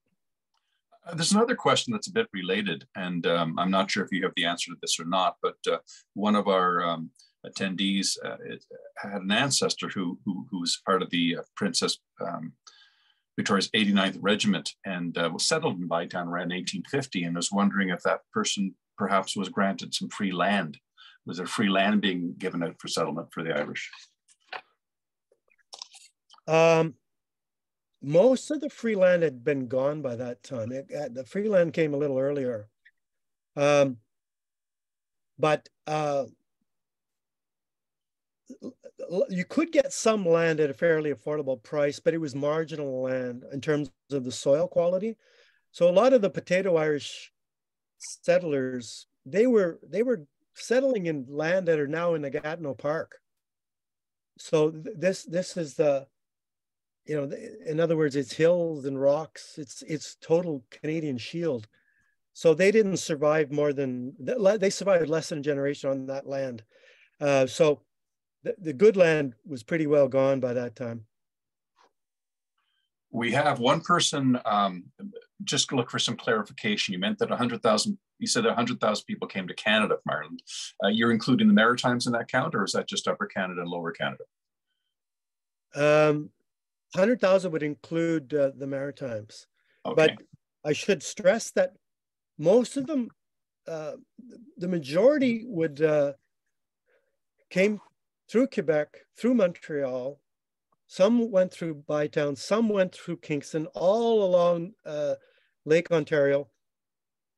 Uh, there's another question that's a bit related, and um, I'm not sure if you have the answer to this or not, but uh, one of our um, attendees uh, had an ancestor who, who, who was part of the uh, Princess um, Victoria's 89th Regiment and uh, was settled in Bytown around 1850 and was wondering if that person perhaps was granted some free land. Was there free land being given out for settlement for the Irish? Um, most of the free land had been gone by that time. It, uh, the free land came a little earlier. Um, but uh, you could get some land at a fairly affordable price, but it was marginal land in terms of the soil quality. So a lot of the potato Irish settlers, they were they were settling in land that are now in the Gatineau Park. So th this this is the you know, in other words, it's hills and rocks. It's it's total Canadian shield. So they didn't survive more than they survived less than a generation on that land. Uh, so the, the good land was pretty well gone by that time. We have one person, um, just look for some clarification. You meant that 100,000, you said 100,000 people came to Canada from Ireland. Uh, you're including the Maritimes in that count, or is that just Upper Canada and Lower Canada? Um, 100,000 would include uh, the Maritimes. Okay. But I should stress that most of them, uh, the majority would uh, came through Quebec, through Montreal. Some went through Bytown, some went through Kingston, all along uh, Lake Ontario.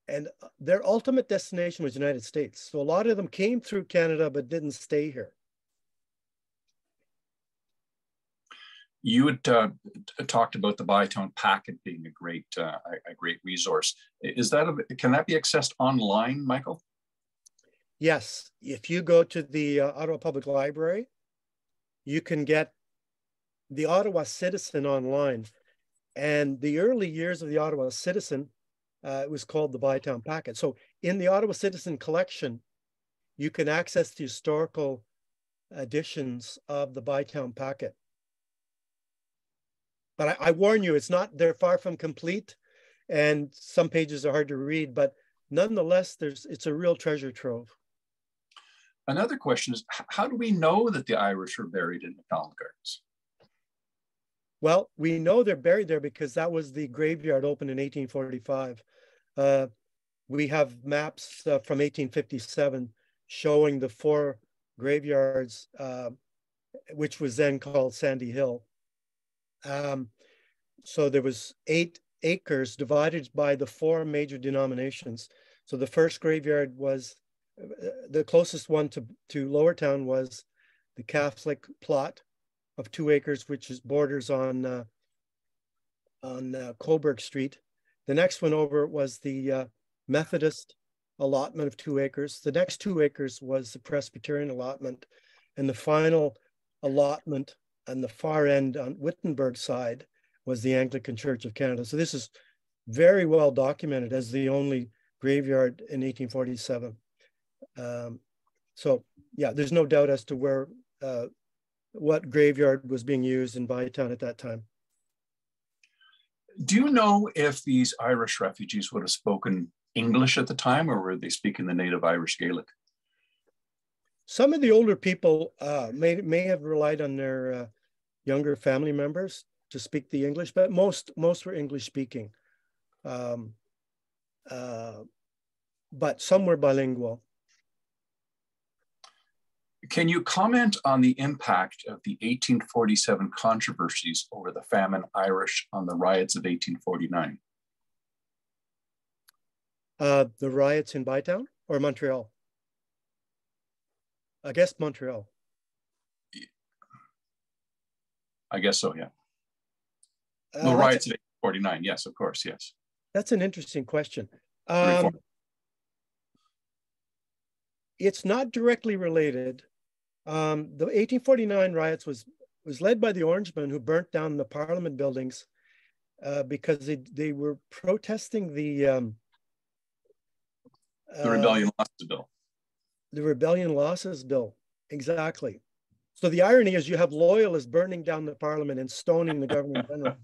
And their ultimate destination was United States. So a lot of them came through Canada, but didn't stay here. You had uh, talked about the Bytown packet being a great, uh, a great resource. Is that a, can that be accessed online, Michael? Yes, if you go to the uh, Ottawa Public Library, you can get the Ottawa Citizen online. And the early years of the Ottawa Citizen, uh, it was called the Bytown Packet. So in the Ottawa Citizen collection, you can access the historical editions of the Bytown Packet. But I, I, warn you, it's not, they're far from complete and some pages are hard to read, but nonetheless, there's it's a real treasure trove. Another question is, how do we know that the Irish are buried in Macdonald Gardens? Well, we know they're buried there because that was the graveyard opened in 1845. Uh, we have maps uh, from 1857 showing the four graveyards, uh, which was then called Sandy Hill. Um, so there was eight acres divided by the four major denominations. So the first graveyard was, the closest one to, to Lower Town was the Catholic plot of two acres, which is borders on, uh, on uh, Cobourg Street. The next one over was the uh, Methodist allotment of two acres. The next two acres was the Presbyterian allotment. And the final allotment on the far end on Wurtemburg side was the Anglican Church of Canada. So this is very well documented as the only graveyard in 1847. Um, so yeah, there's no doubt as to where, uh, what graveyard was being used in Bytown at that time. Do you know if these Irish refugees would have spoken English at the time or were they speaking the native Irish Gaelic? Some of the older people uh, may, may have relied on their uh, younger family members to speak the English, but most most were English speaking. Um, uh, but some were bilingual. Can you comment on the impact of the 1847 controversies over the famine Irish on the riots of 1849? Uh, the riots in Bytown or Montreal? I guess Montreal. I guess so, yeah. Uh, the riots of 1849, yes, of course, yes. That's an interesting question. Um, it's not directly related. Um, the 1849 riots was was led by the Orangemen who burnt down the Parliament buildings uh, because they, they were protesting the um, the rebellion uh, losses bill. The rebellion losses bill, exactly. So the irony is you have loyalists burning down the Parliament and stoning the government general.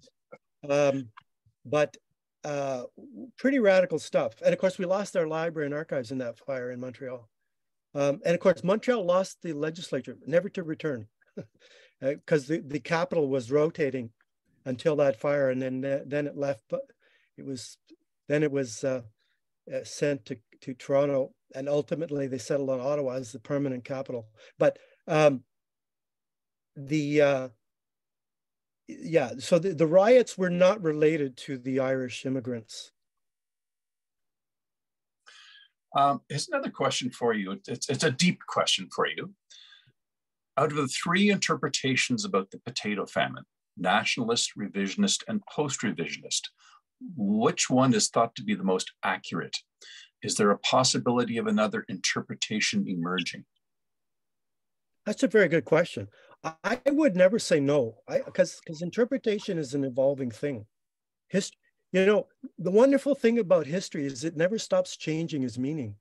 Um, but uh, pretty radical stuff. And of course, we lost our library and archives in that fire in Montreal. Um, and of course, Montreal lost the legislature, never to return, because uh, the, the capital was rotating until that fire, and then then it left. But it was then it was uh, uh, sent to to Toronto, and ultimately they settled on Ottawa as the permanent capital. But um, the uh, yeah, so the, the riots were not related to the Irish immigrants. Um, here's another question for you. It's, it's a deep question for you. Out of the three interpretations about the potato famine, nationalist, revisionist, and post revisionist, which one is thought to be the most accurate? Is there a possibility of another interpretation emerging? That's a very good question. I would never say no, because because interpretation is an evolving thing. Hist- you know, the wonderful thing about history is it never stops changing its meaning.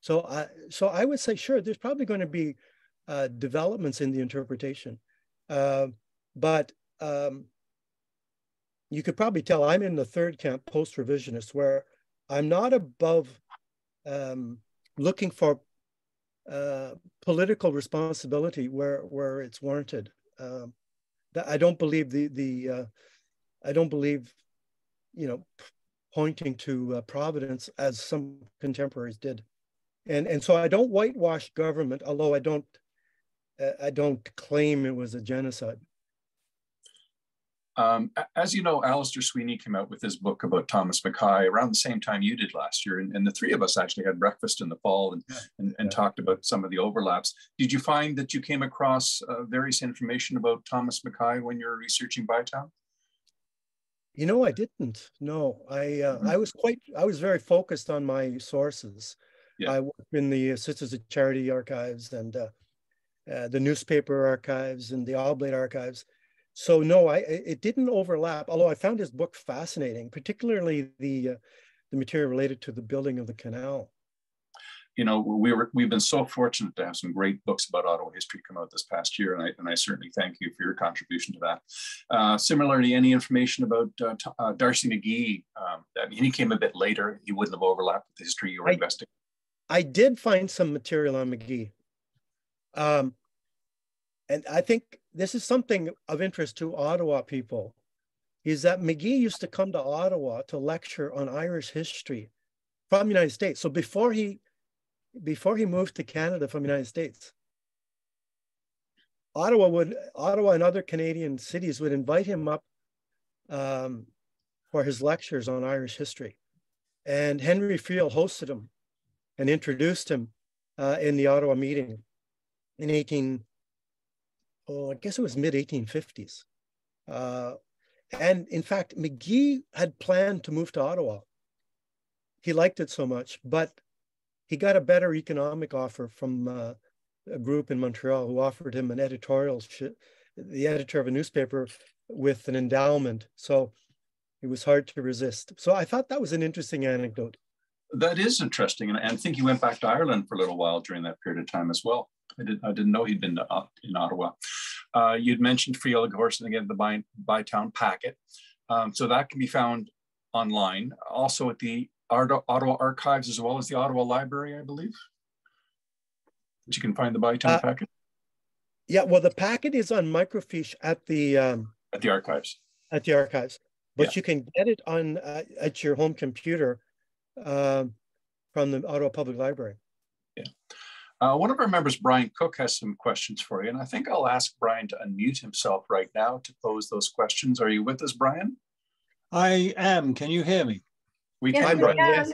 So I so I would say sure, there's probably going to be uh, developments in the interpretation, uh, but um, you could probably tell I'm in the third camp, post revisionist, where I'm not above um, looking for uh, political responsibility where where it's warranted. Um, that I don't believe the the uh, I don't believe, you know, pointing to uh, providence as some contemporaries did, and and so I don't whitewash government, although I don't uh, I don't claim it was a genocide. Um, as you know, Alastair Sweeny came out with his book about Thomas McKay around the same time you did last year. And, and the three of us actually had breakfast in the fall and, yeah. and, and yeah. talked about some of the overlaps. Did you find that you came across uh, various information about Thomas McKay when you were researching Bytown? You know, I didn't. No, I uh, mm-hmm. I was quite I was very focused on my sources. Yeah. I worked in the Sisters of Charity archives and uh, uh, the newspaper archives and the Oblate archives so no, I it didn't overlap. Although I found his book fascinating, particularly the uh, the material related to the building of the canal. You know, we were we've been so fortunate to have some great books about Ottawa history come out this past year, and I and I certainly thank you for your contribution to that. Uh, similarly, any information about uh, uh, D'Arcy McGee? Um, I mean, he came a bit later. He wouldn't have overlapped with the history you were I, investigating. I did find some material on McGee. Um, and I think this is something of interest to Ottawa people, is that McGee used to come to Ottawa to lecture on Irish history from the United States. So before he before he moved to Canada from the United States, Ottawa would Ottawa and other Canadian cities would invite him up um, for his lectures on Irish history, and Henry Friel hosted him and introduced him uh, in the Ottawa meeting in 18 oh, I guess it was mid 1850s. Uh, and in fact, McGee had planned to move to Ottawa. He liked it so much, but he got a better economic offer from uh, a group in Montreal who offered him an editorial, the editor of a newspaper with an endowment. So it was hard to resist. So I thought that was an interesting anecdote. That is interesting. And I think he went back to Ireland for a little while during that period of time as well. I didn't, I didn't know he'd been to, uh, in Ottawa. Uh, you'd mentioned Fiala Gorson again, the By, Bytown packet. Um, so that can be found online, also at the Ottawa Archives as well as the Ottawa Library, I believe. But you can find the Bytown uh, packet. Yeah, well, the packet is on microfiche at the um, at the archives. At the archives. but yeah. you can get it on uh, at your home computer um, from the Ottawa Public Library. Yeah. Uh, one of our members, Brian Cook, has some questions for you, and I think I'll ask Brian to unmute himself right now to pose those questions. Are you with us, Brian? I am. Can you hear me? We yes, can, Brian. Yes.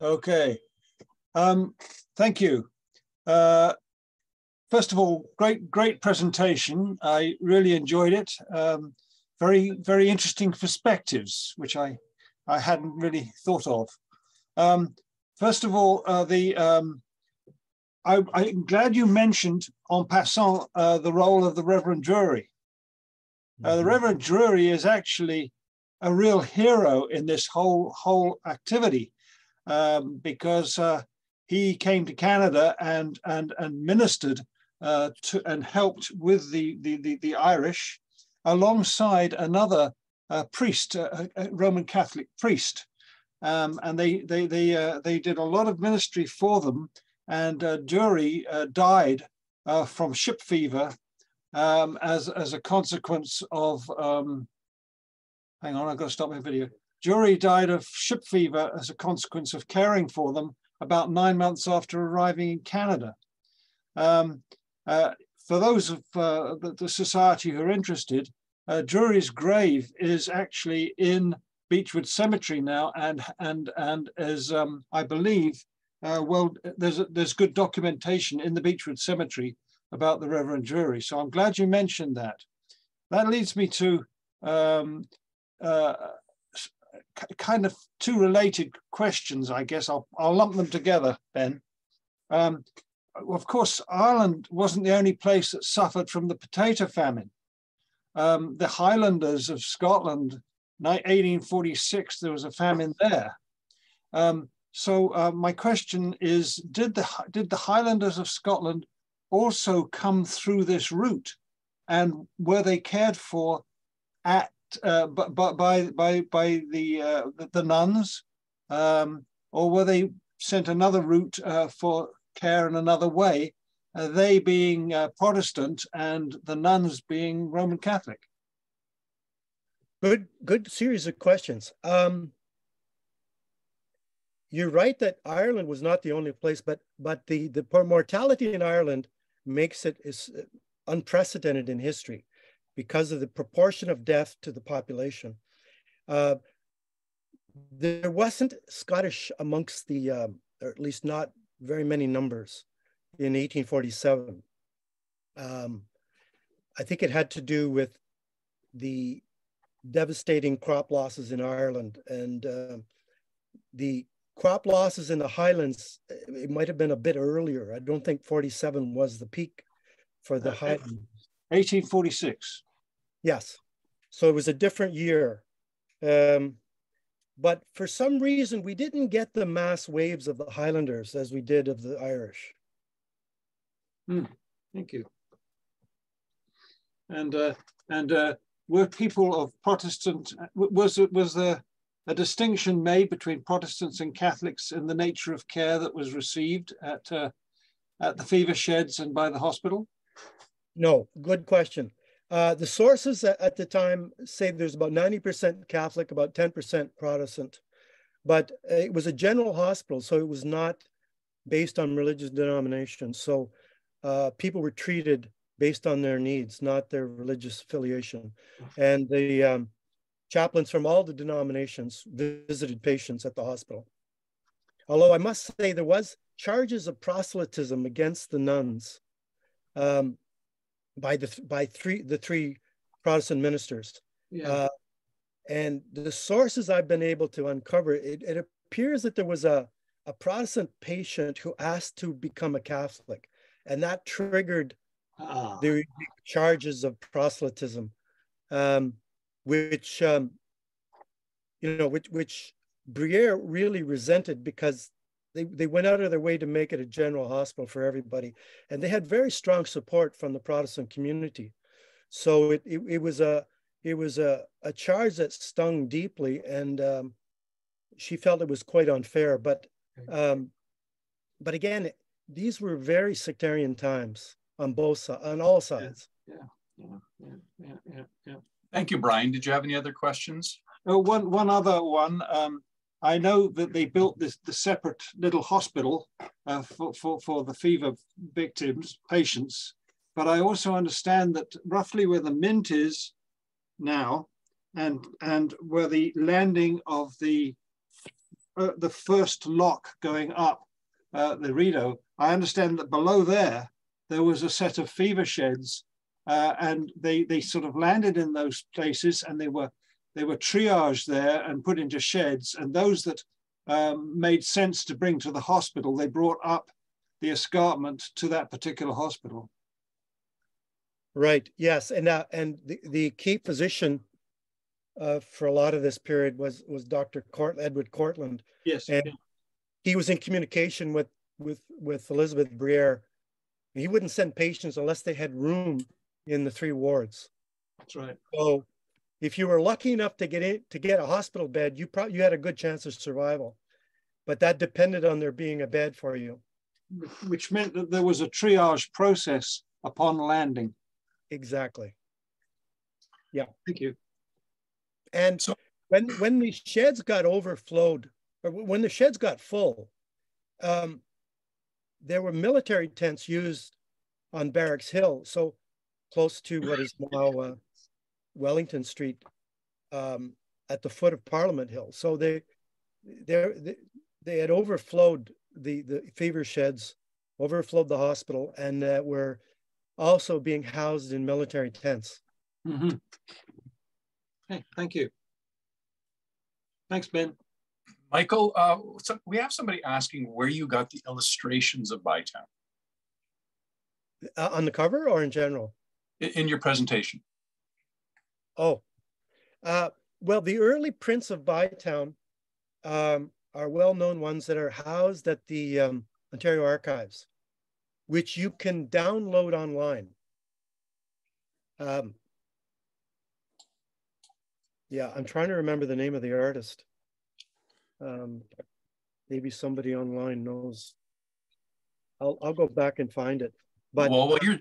Okay. Um, thank you. Uh, first of all, great, great presentation. I really enjoyed it. Um, very, very interesting perspectives, which I, I hadn't really thought of. Um, first of all, uh, the um, I, am glad you mentioned en passant uh, the role of the Reverend Drury. Uh, the mm-hmm. Reverend Drury is actually a real hero in this whole whole activity um, because uh, he came to Canada and and and ministered uh, to and helped with the the the, the Irish alongside another uh, priest, a, a, Roman Catholic priest, um, and they they they uh, they did a lot of ministry for them. And uh, uh, died from ship fever um, as as a consequence of um, hang on, I've got to stop my video. Drury died of ship fever as a consequence of caring for them about nine months after arriving in Canada. Um, uh, for those of uh, the, the, society who are interested, uh, Drury's grave is actually in Beechwood Cemetery now, and and and as um, I believe, uh, well, there's a, there's good documentation in the Beechwood Cemetery about the Reverend Drury. So I'm glad you mentioned that. That leads me to um, uh, kind of two related questions, I guess. I'll, I'll lump them together, Ben. Um, of course, Ireland wasn't the only place that suffered from the potato famine. Um, the Highlanders of Scotland, 1846, there was a famine there. Um, so uh, my question is, did the, did the Highlanders of Scotland also come through this route? And were they cared for at uh, by, by, by, by the, uh, the nuns, um, or were they sent another route uh, for care in another way, uh, they being uh, Protestant and the nuns being Roman Catholic? Good, good series of questions. Um, you're right that Ireland was not the only place, but but the the mortality in Ireland makes it is unprecedented in history because of the proportion of death to the population. Uh, there wasn't Scottish amongst the, uh, or at least not very many numbers in 1847. Um, I think it had to do with the devastating crop losses in Ireland and uh, the crop losses in the Highlands. It might have been a bit earlier. I don't think 47 was the peak for the uh, Highlands. 1846. Yes. So it was a different year. Um, but for some reason, we didn't get the mass waves of the Highlanders as we did of the Irish. Hmm. Thank you. And uh, and uh, were people of Protestant was was there a distinction made between Protestants and Catholics in the nature of care that was received at uh, at the fever sheds and by the hospital? No, good question. Uh, the sources at the time say there's about 90% Catholic, about 10% Protestant, but it was a general hospital, so it was not based on religious denomination. So uh, people were treated based on their needs, not their religious affiliation. And the um, chaplains from all the denominations visited patients at the hospital. Although I must say there was charges of proselytism against the nuns. Um, by the by three the three Protestant ministers. Yeah. Uh, and the sources I've been able to uncover, it, it appears that there was a, a Protestant patient who asked to become a Catholic, and that triggered ah. the charges of proselytism, um, which um, you know, which which Bruyere really resented because they, they went out of their way to make it a general hospital for everybody. And they had very strong support from the Protestant community. So it, it, it was a it was a, a charge that stung deeply and um, she felt it was quite unfair. But um, but again, these were very sectarian times on both sides, on all sides. Yeah, yeah, yeah, yeah, yeah. Thank you, Brian. Did you have any other questions? oh, one, one other one. Um, I know that they built this the separate little hospital uh, for, for, for the fever victims, patients, but I also understand that roughly where the mint is now and, and where the landing of the, uh, the first lock going up uh, the Rideau, I understand that below there, there was a set of fever sheds uh, and they, they sort of landed in those places and they were they were triaged there and put into sheds. And those that um, made sense to bring to the hospital, they brought up the escarpment to that particular hospital. Right. Yes, and uh, and the, the key physician uh, for a lot of this period was was Dr. Court, Edward Cortlandt. Yes. And yeah. he was in communication with with with Elizabeth Bruyere. He wouldn't send patients unless they had room in the three wards. That's right. So if you were lucky enough to get in to get a hospital bed, you probably you had a good chance of survival. But that depended on there being a bed for you. Which meant that there was a triage process upon landing. Exactly. Yeah. Thank you. And so when when the sheds got overflowed, or when the sheds got full, um, there were military tents used on Barracks Hill, so close to what is now uh, Wellington Street um, at the foot of Parliament Hill. So they they they had overflowed the the fever sheds, overflowed the hospital, and uh, were also being housed in military tents. Mm-hmm. Okay, thank you. Thanks, Ben. Michael, uh, so we have somebody asking where you got the illustrations of Bytown. Uh, on the cover or in general? In, in your presentation. Oh, uh, well, the early prints of Bytown um, are well-known ones that are housed at the um, Ontario Archives, which you can download online. Um, yeah, I'm trying to remember the name of the artist. Um, maybe somebody online knows. I'll I'll go back and find it. But well, while you're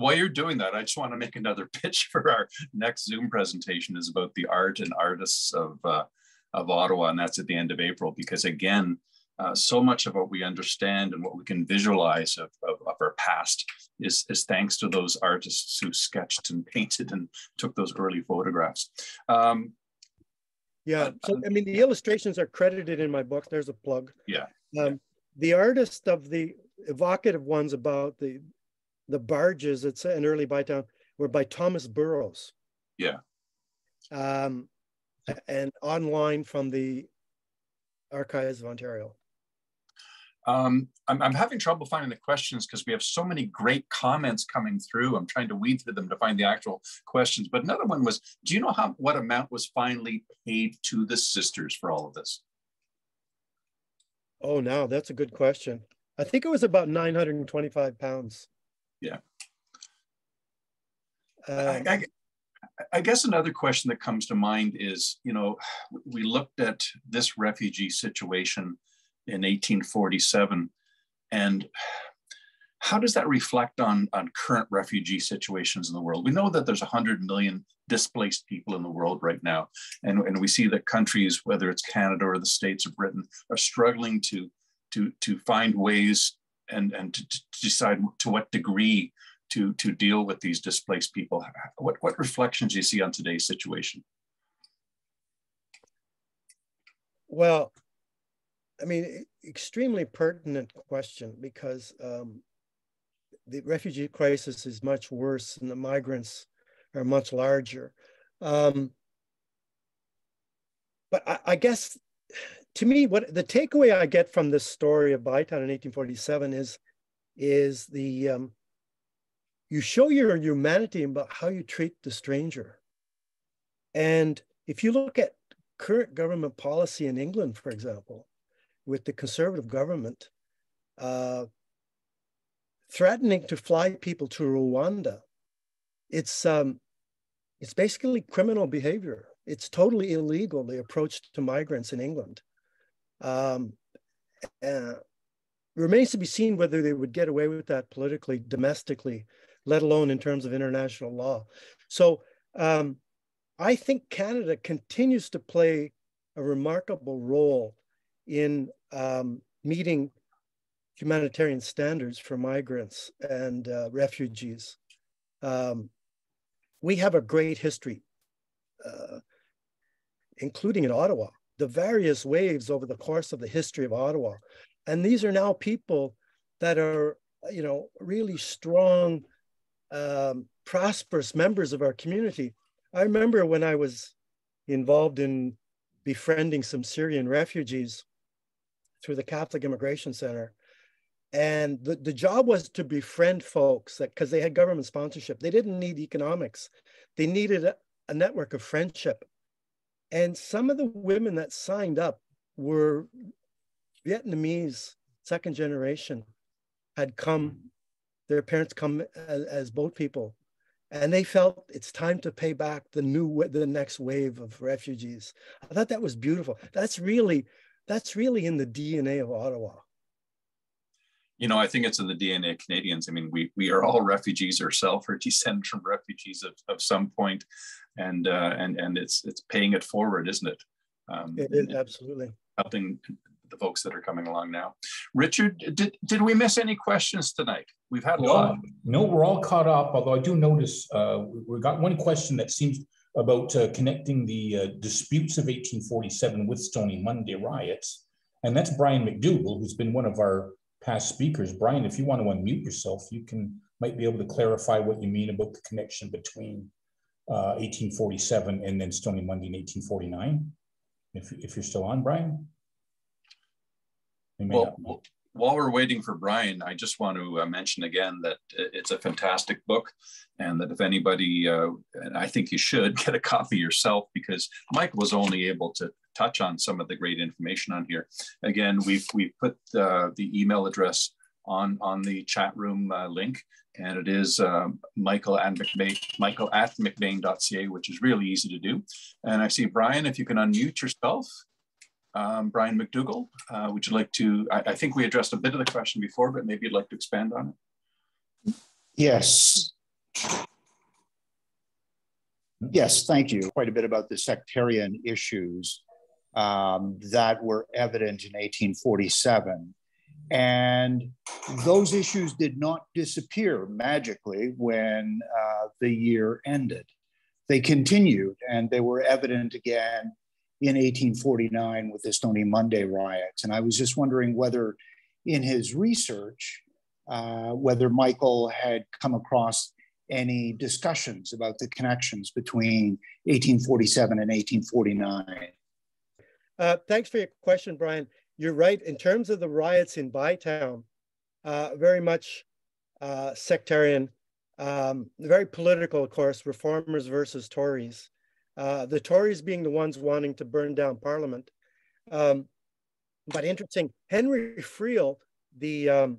while you're doing that, I just want to make another pitch for our next Zoom presentation is about the art and artists of uh, of Ottawa, and that's at the end of April. Because again, uh, so much of what we understand and what we can visualize of, of, of, our past is, is thanks to those artists who sketched and painted and took those early photographs. Um, yeah, so I mean, the illustrations are credited in my book. There's a plug. Yeah. Um, the artist of the evocative ones about the the barges it's an early Bytown were by Thomas Burrowes. Yeah. Um, and online from the Archives of Ontario. Um, I'm, I'm, having trouble finding the questions because we have so many great comments coming through. I'm trying to weed through them to find the actual questions. But another one was, do you know how what amount was finally paid to the sisters for all of this? Oh, now that's a good question. I think it was about 925 pounds. Yeah. Um, I, I, I guess another question that comes to mind is, you know, we looked at this refugee situation in 1847, and how does that reflect on, on current refugee situations in the world? We know that there's 100 million displaced people in the world right now, and, and we see that countries, whether it's Canada or the States of Britain, are struggling to, to, to find ways and, and to, to decide to what degree to, to deal with these displaced people. What, what reflections do you see on today's situation? Well, I mean, extremely pertinent question because um, the refugee crisis is much worse and the migrants are much larger. Um, but I, I, guess to me, what the takeaway I get from this story of Bytown in 1847 is, is the um, you show your humanity about how you treat the stranger. And if you look at current government policy in England, for example, with the conservative government uh, threatening to fly people to Rwanda, it's um, it's basically criminal behavior. It's totally illegal the approach to migrants in England. Um, uh, remains to be seen whether they would get away with that politically, domestically, let alone in terms of international law. So um, I think Canada continues to play a remarkable role in um, meeting humanitarian standards for migrants and uh, refugees. Um, we have a great history, uh, including in Ottawa, the various waves over the course of the history of Ottawa. And these are now people that are, you know, really strong, um, prosperous members of our community. I remember when I was involved in befriending some Syrian refugees through the Catholic Immigration Center. And the, the job was to befriend folks because they had government sponsorship. They didn't need economics, they needed a, a network of friendship. And some of the women that signed up were Vietnamese, second generation, had come, mm. their parents come as, as boat people. And they felt it's time to pay back the new, the next wave of refugees. I thought that was beautiful. That's really, that's really in the DNA of Ottawa you know, I think it's in the DNA of Canadians. I mean, we we are all refugees ourselves, or descend from refugees of, of some point, and uh, and and it's it's paying it forward, isn't it? Um, it is absolutely helping the folks that are coming along now. Richard, did did we miss any questions tonight? We've had a no, lot. No, we're all caught up. Although I do notice uh, we got one question that seems about uh, connecting the uh, disputes of 1847 with Stony Monday riots, and that's Brian McDougall, who's been one of our past speakers. Brian, if you want to unmute yourself, you can might be able to clarify what you mean about the connection between uh, 1847 and then Stony Monday in 1849. If, if you're still on, Brian. Well, while we're waiting for Brian, I just want to uh, mention again that it's a fantastic book, and that if anybody, uh, I think you should get a copy yourself because Mike was only able to touch on some of the great information on here. Again, we've we've put uh, the email address on on the chat room uh, link, and it is um, Michael at McBane, Michael at McBane.ca, which is really easy to do. And I see Brian, if you can unmute yourself um, Brian McDougall. Uh, would you like to, I, I, think we addressed a bit of the question before, but maybe you'd like to expand on it. Yes. Yes, thank you. Quite a bit about the sectarian issues um, that were evident in 1847. And those issues did not disappear magically when uh, the year ended. They continued and they were evident again in 1849 with the Stony Monday riots. And I was just wondering whether, in his research, uh, whether Michael had come across any discussions about the connections between 1847 and 1849. Uh, thanks for your question, Brian. You're right. In terms of the riots in Bytown, uh, very much uh, sectarian, um, very political, of course, reformers versus Tories. Uh, the Tories being the ones wanting to burn down Parliament. Um, but interesting, Henry Friel, the um,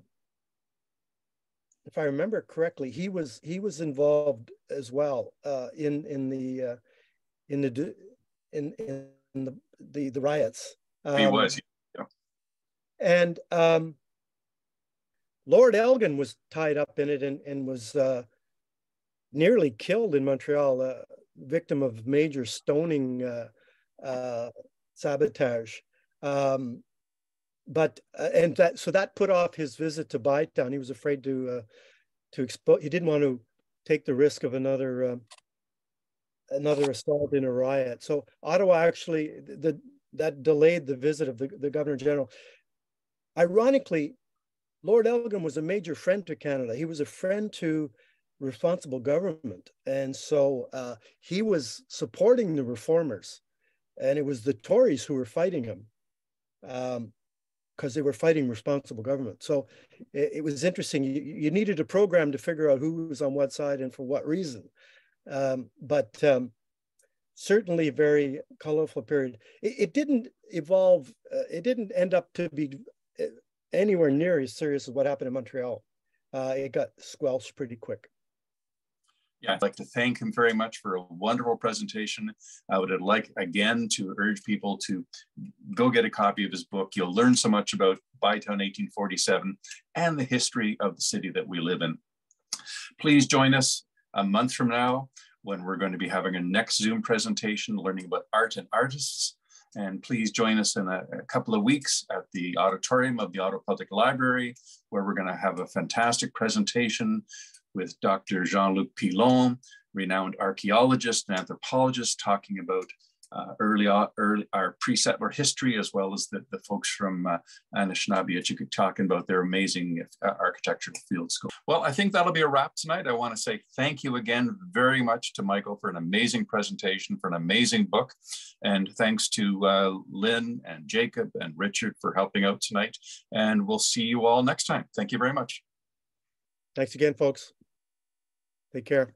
if I remember correctly, he was he was involved as well uh, in in the uh, in the in in the the, the riots. Um, he was, yeah. And um, Lord Elgin was tied up in it and and was uh, nearly killed in Montreal. Victim of major stoning uh, uh, sabotage. Um, but uh, and that so that put off his visit to Bytown. He was afraid to to expose. He didn't want to take the risk of another another assault in a riot. So Ottawa actually the that delayed the visit of the, the governor general. Ironically, Lord Elgin was a major friend to Canada. He was a friend to responsible government. And so uh, he was supporting the reformers. And it was the Tories who were fighting him because um, they were fighting responsible government. So it, it was interesting. You, you, needed a program to figure out who was on what side and for what reason. Um, but um, certainly a very colorful period. It, it didn't evolve, uh, it didn't end up to be uh, anywhere near as serious as what happened in Montreal. Uh, it got squelched pretty quick. Yeah, I'd like to thank him very much for a wonderful presentation. I would like again to urge people to go get a copy of his book. You'll learn so much about Bytown 1847 and the history of the city that we live in. Please join us a month from now when we're going to be having a next Zoom presentation, learning about art and artists. And please join us in a, a, couple of weeks at the auditorium of the Ottawa Public Library, where we're going to have a fantastic presentation with Dr. Jean-Luc Pilon, renowned archaeologist and anthropologist, talking about uh, early, early our pre-settler history, as well as the, the folks from uh, Anishinaabe talking about their amazing uh, architectural field school. Well, I think that'll be a wrap tonight. I want to say thank you again very much to Michael for an amazing presentation, for an amazing book. And thanks to uh, Lynn and Jacob and Richard for helping out tonight. And we'll see you all next time. Thank you very much. Thanks again, folks. Take care.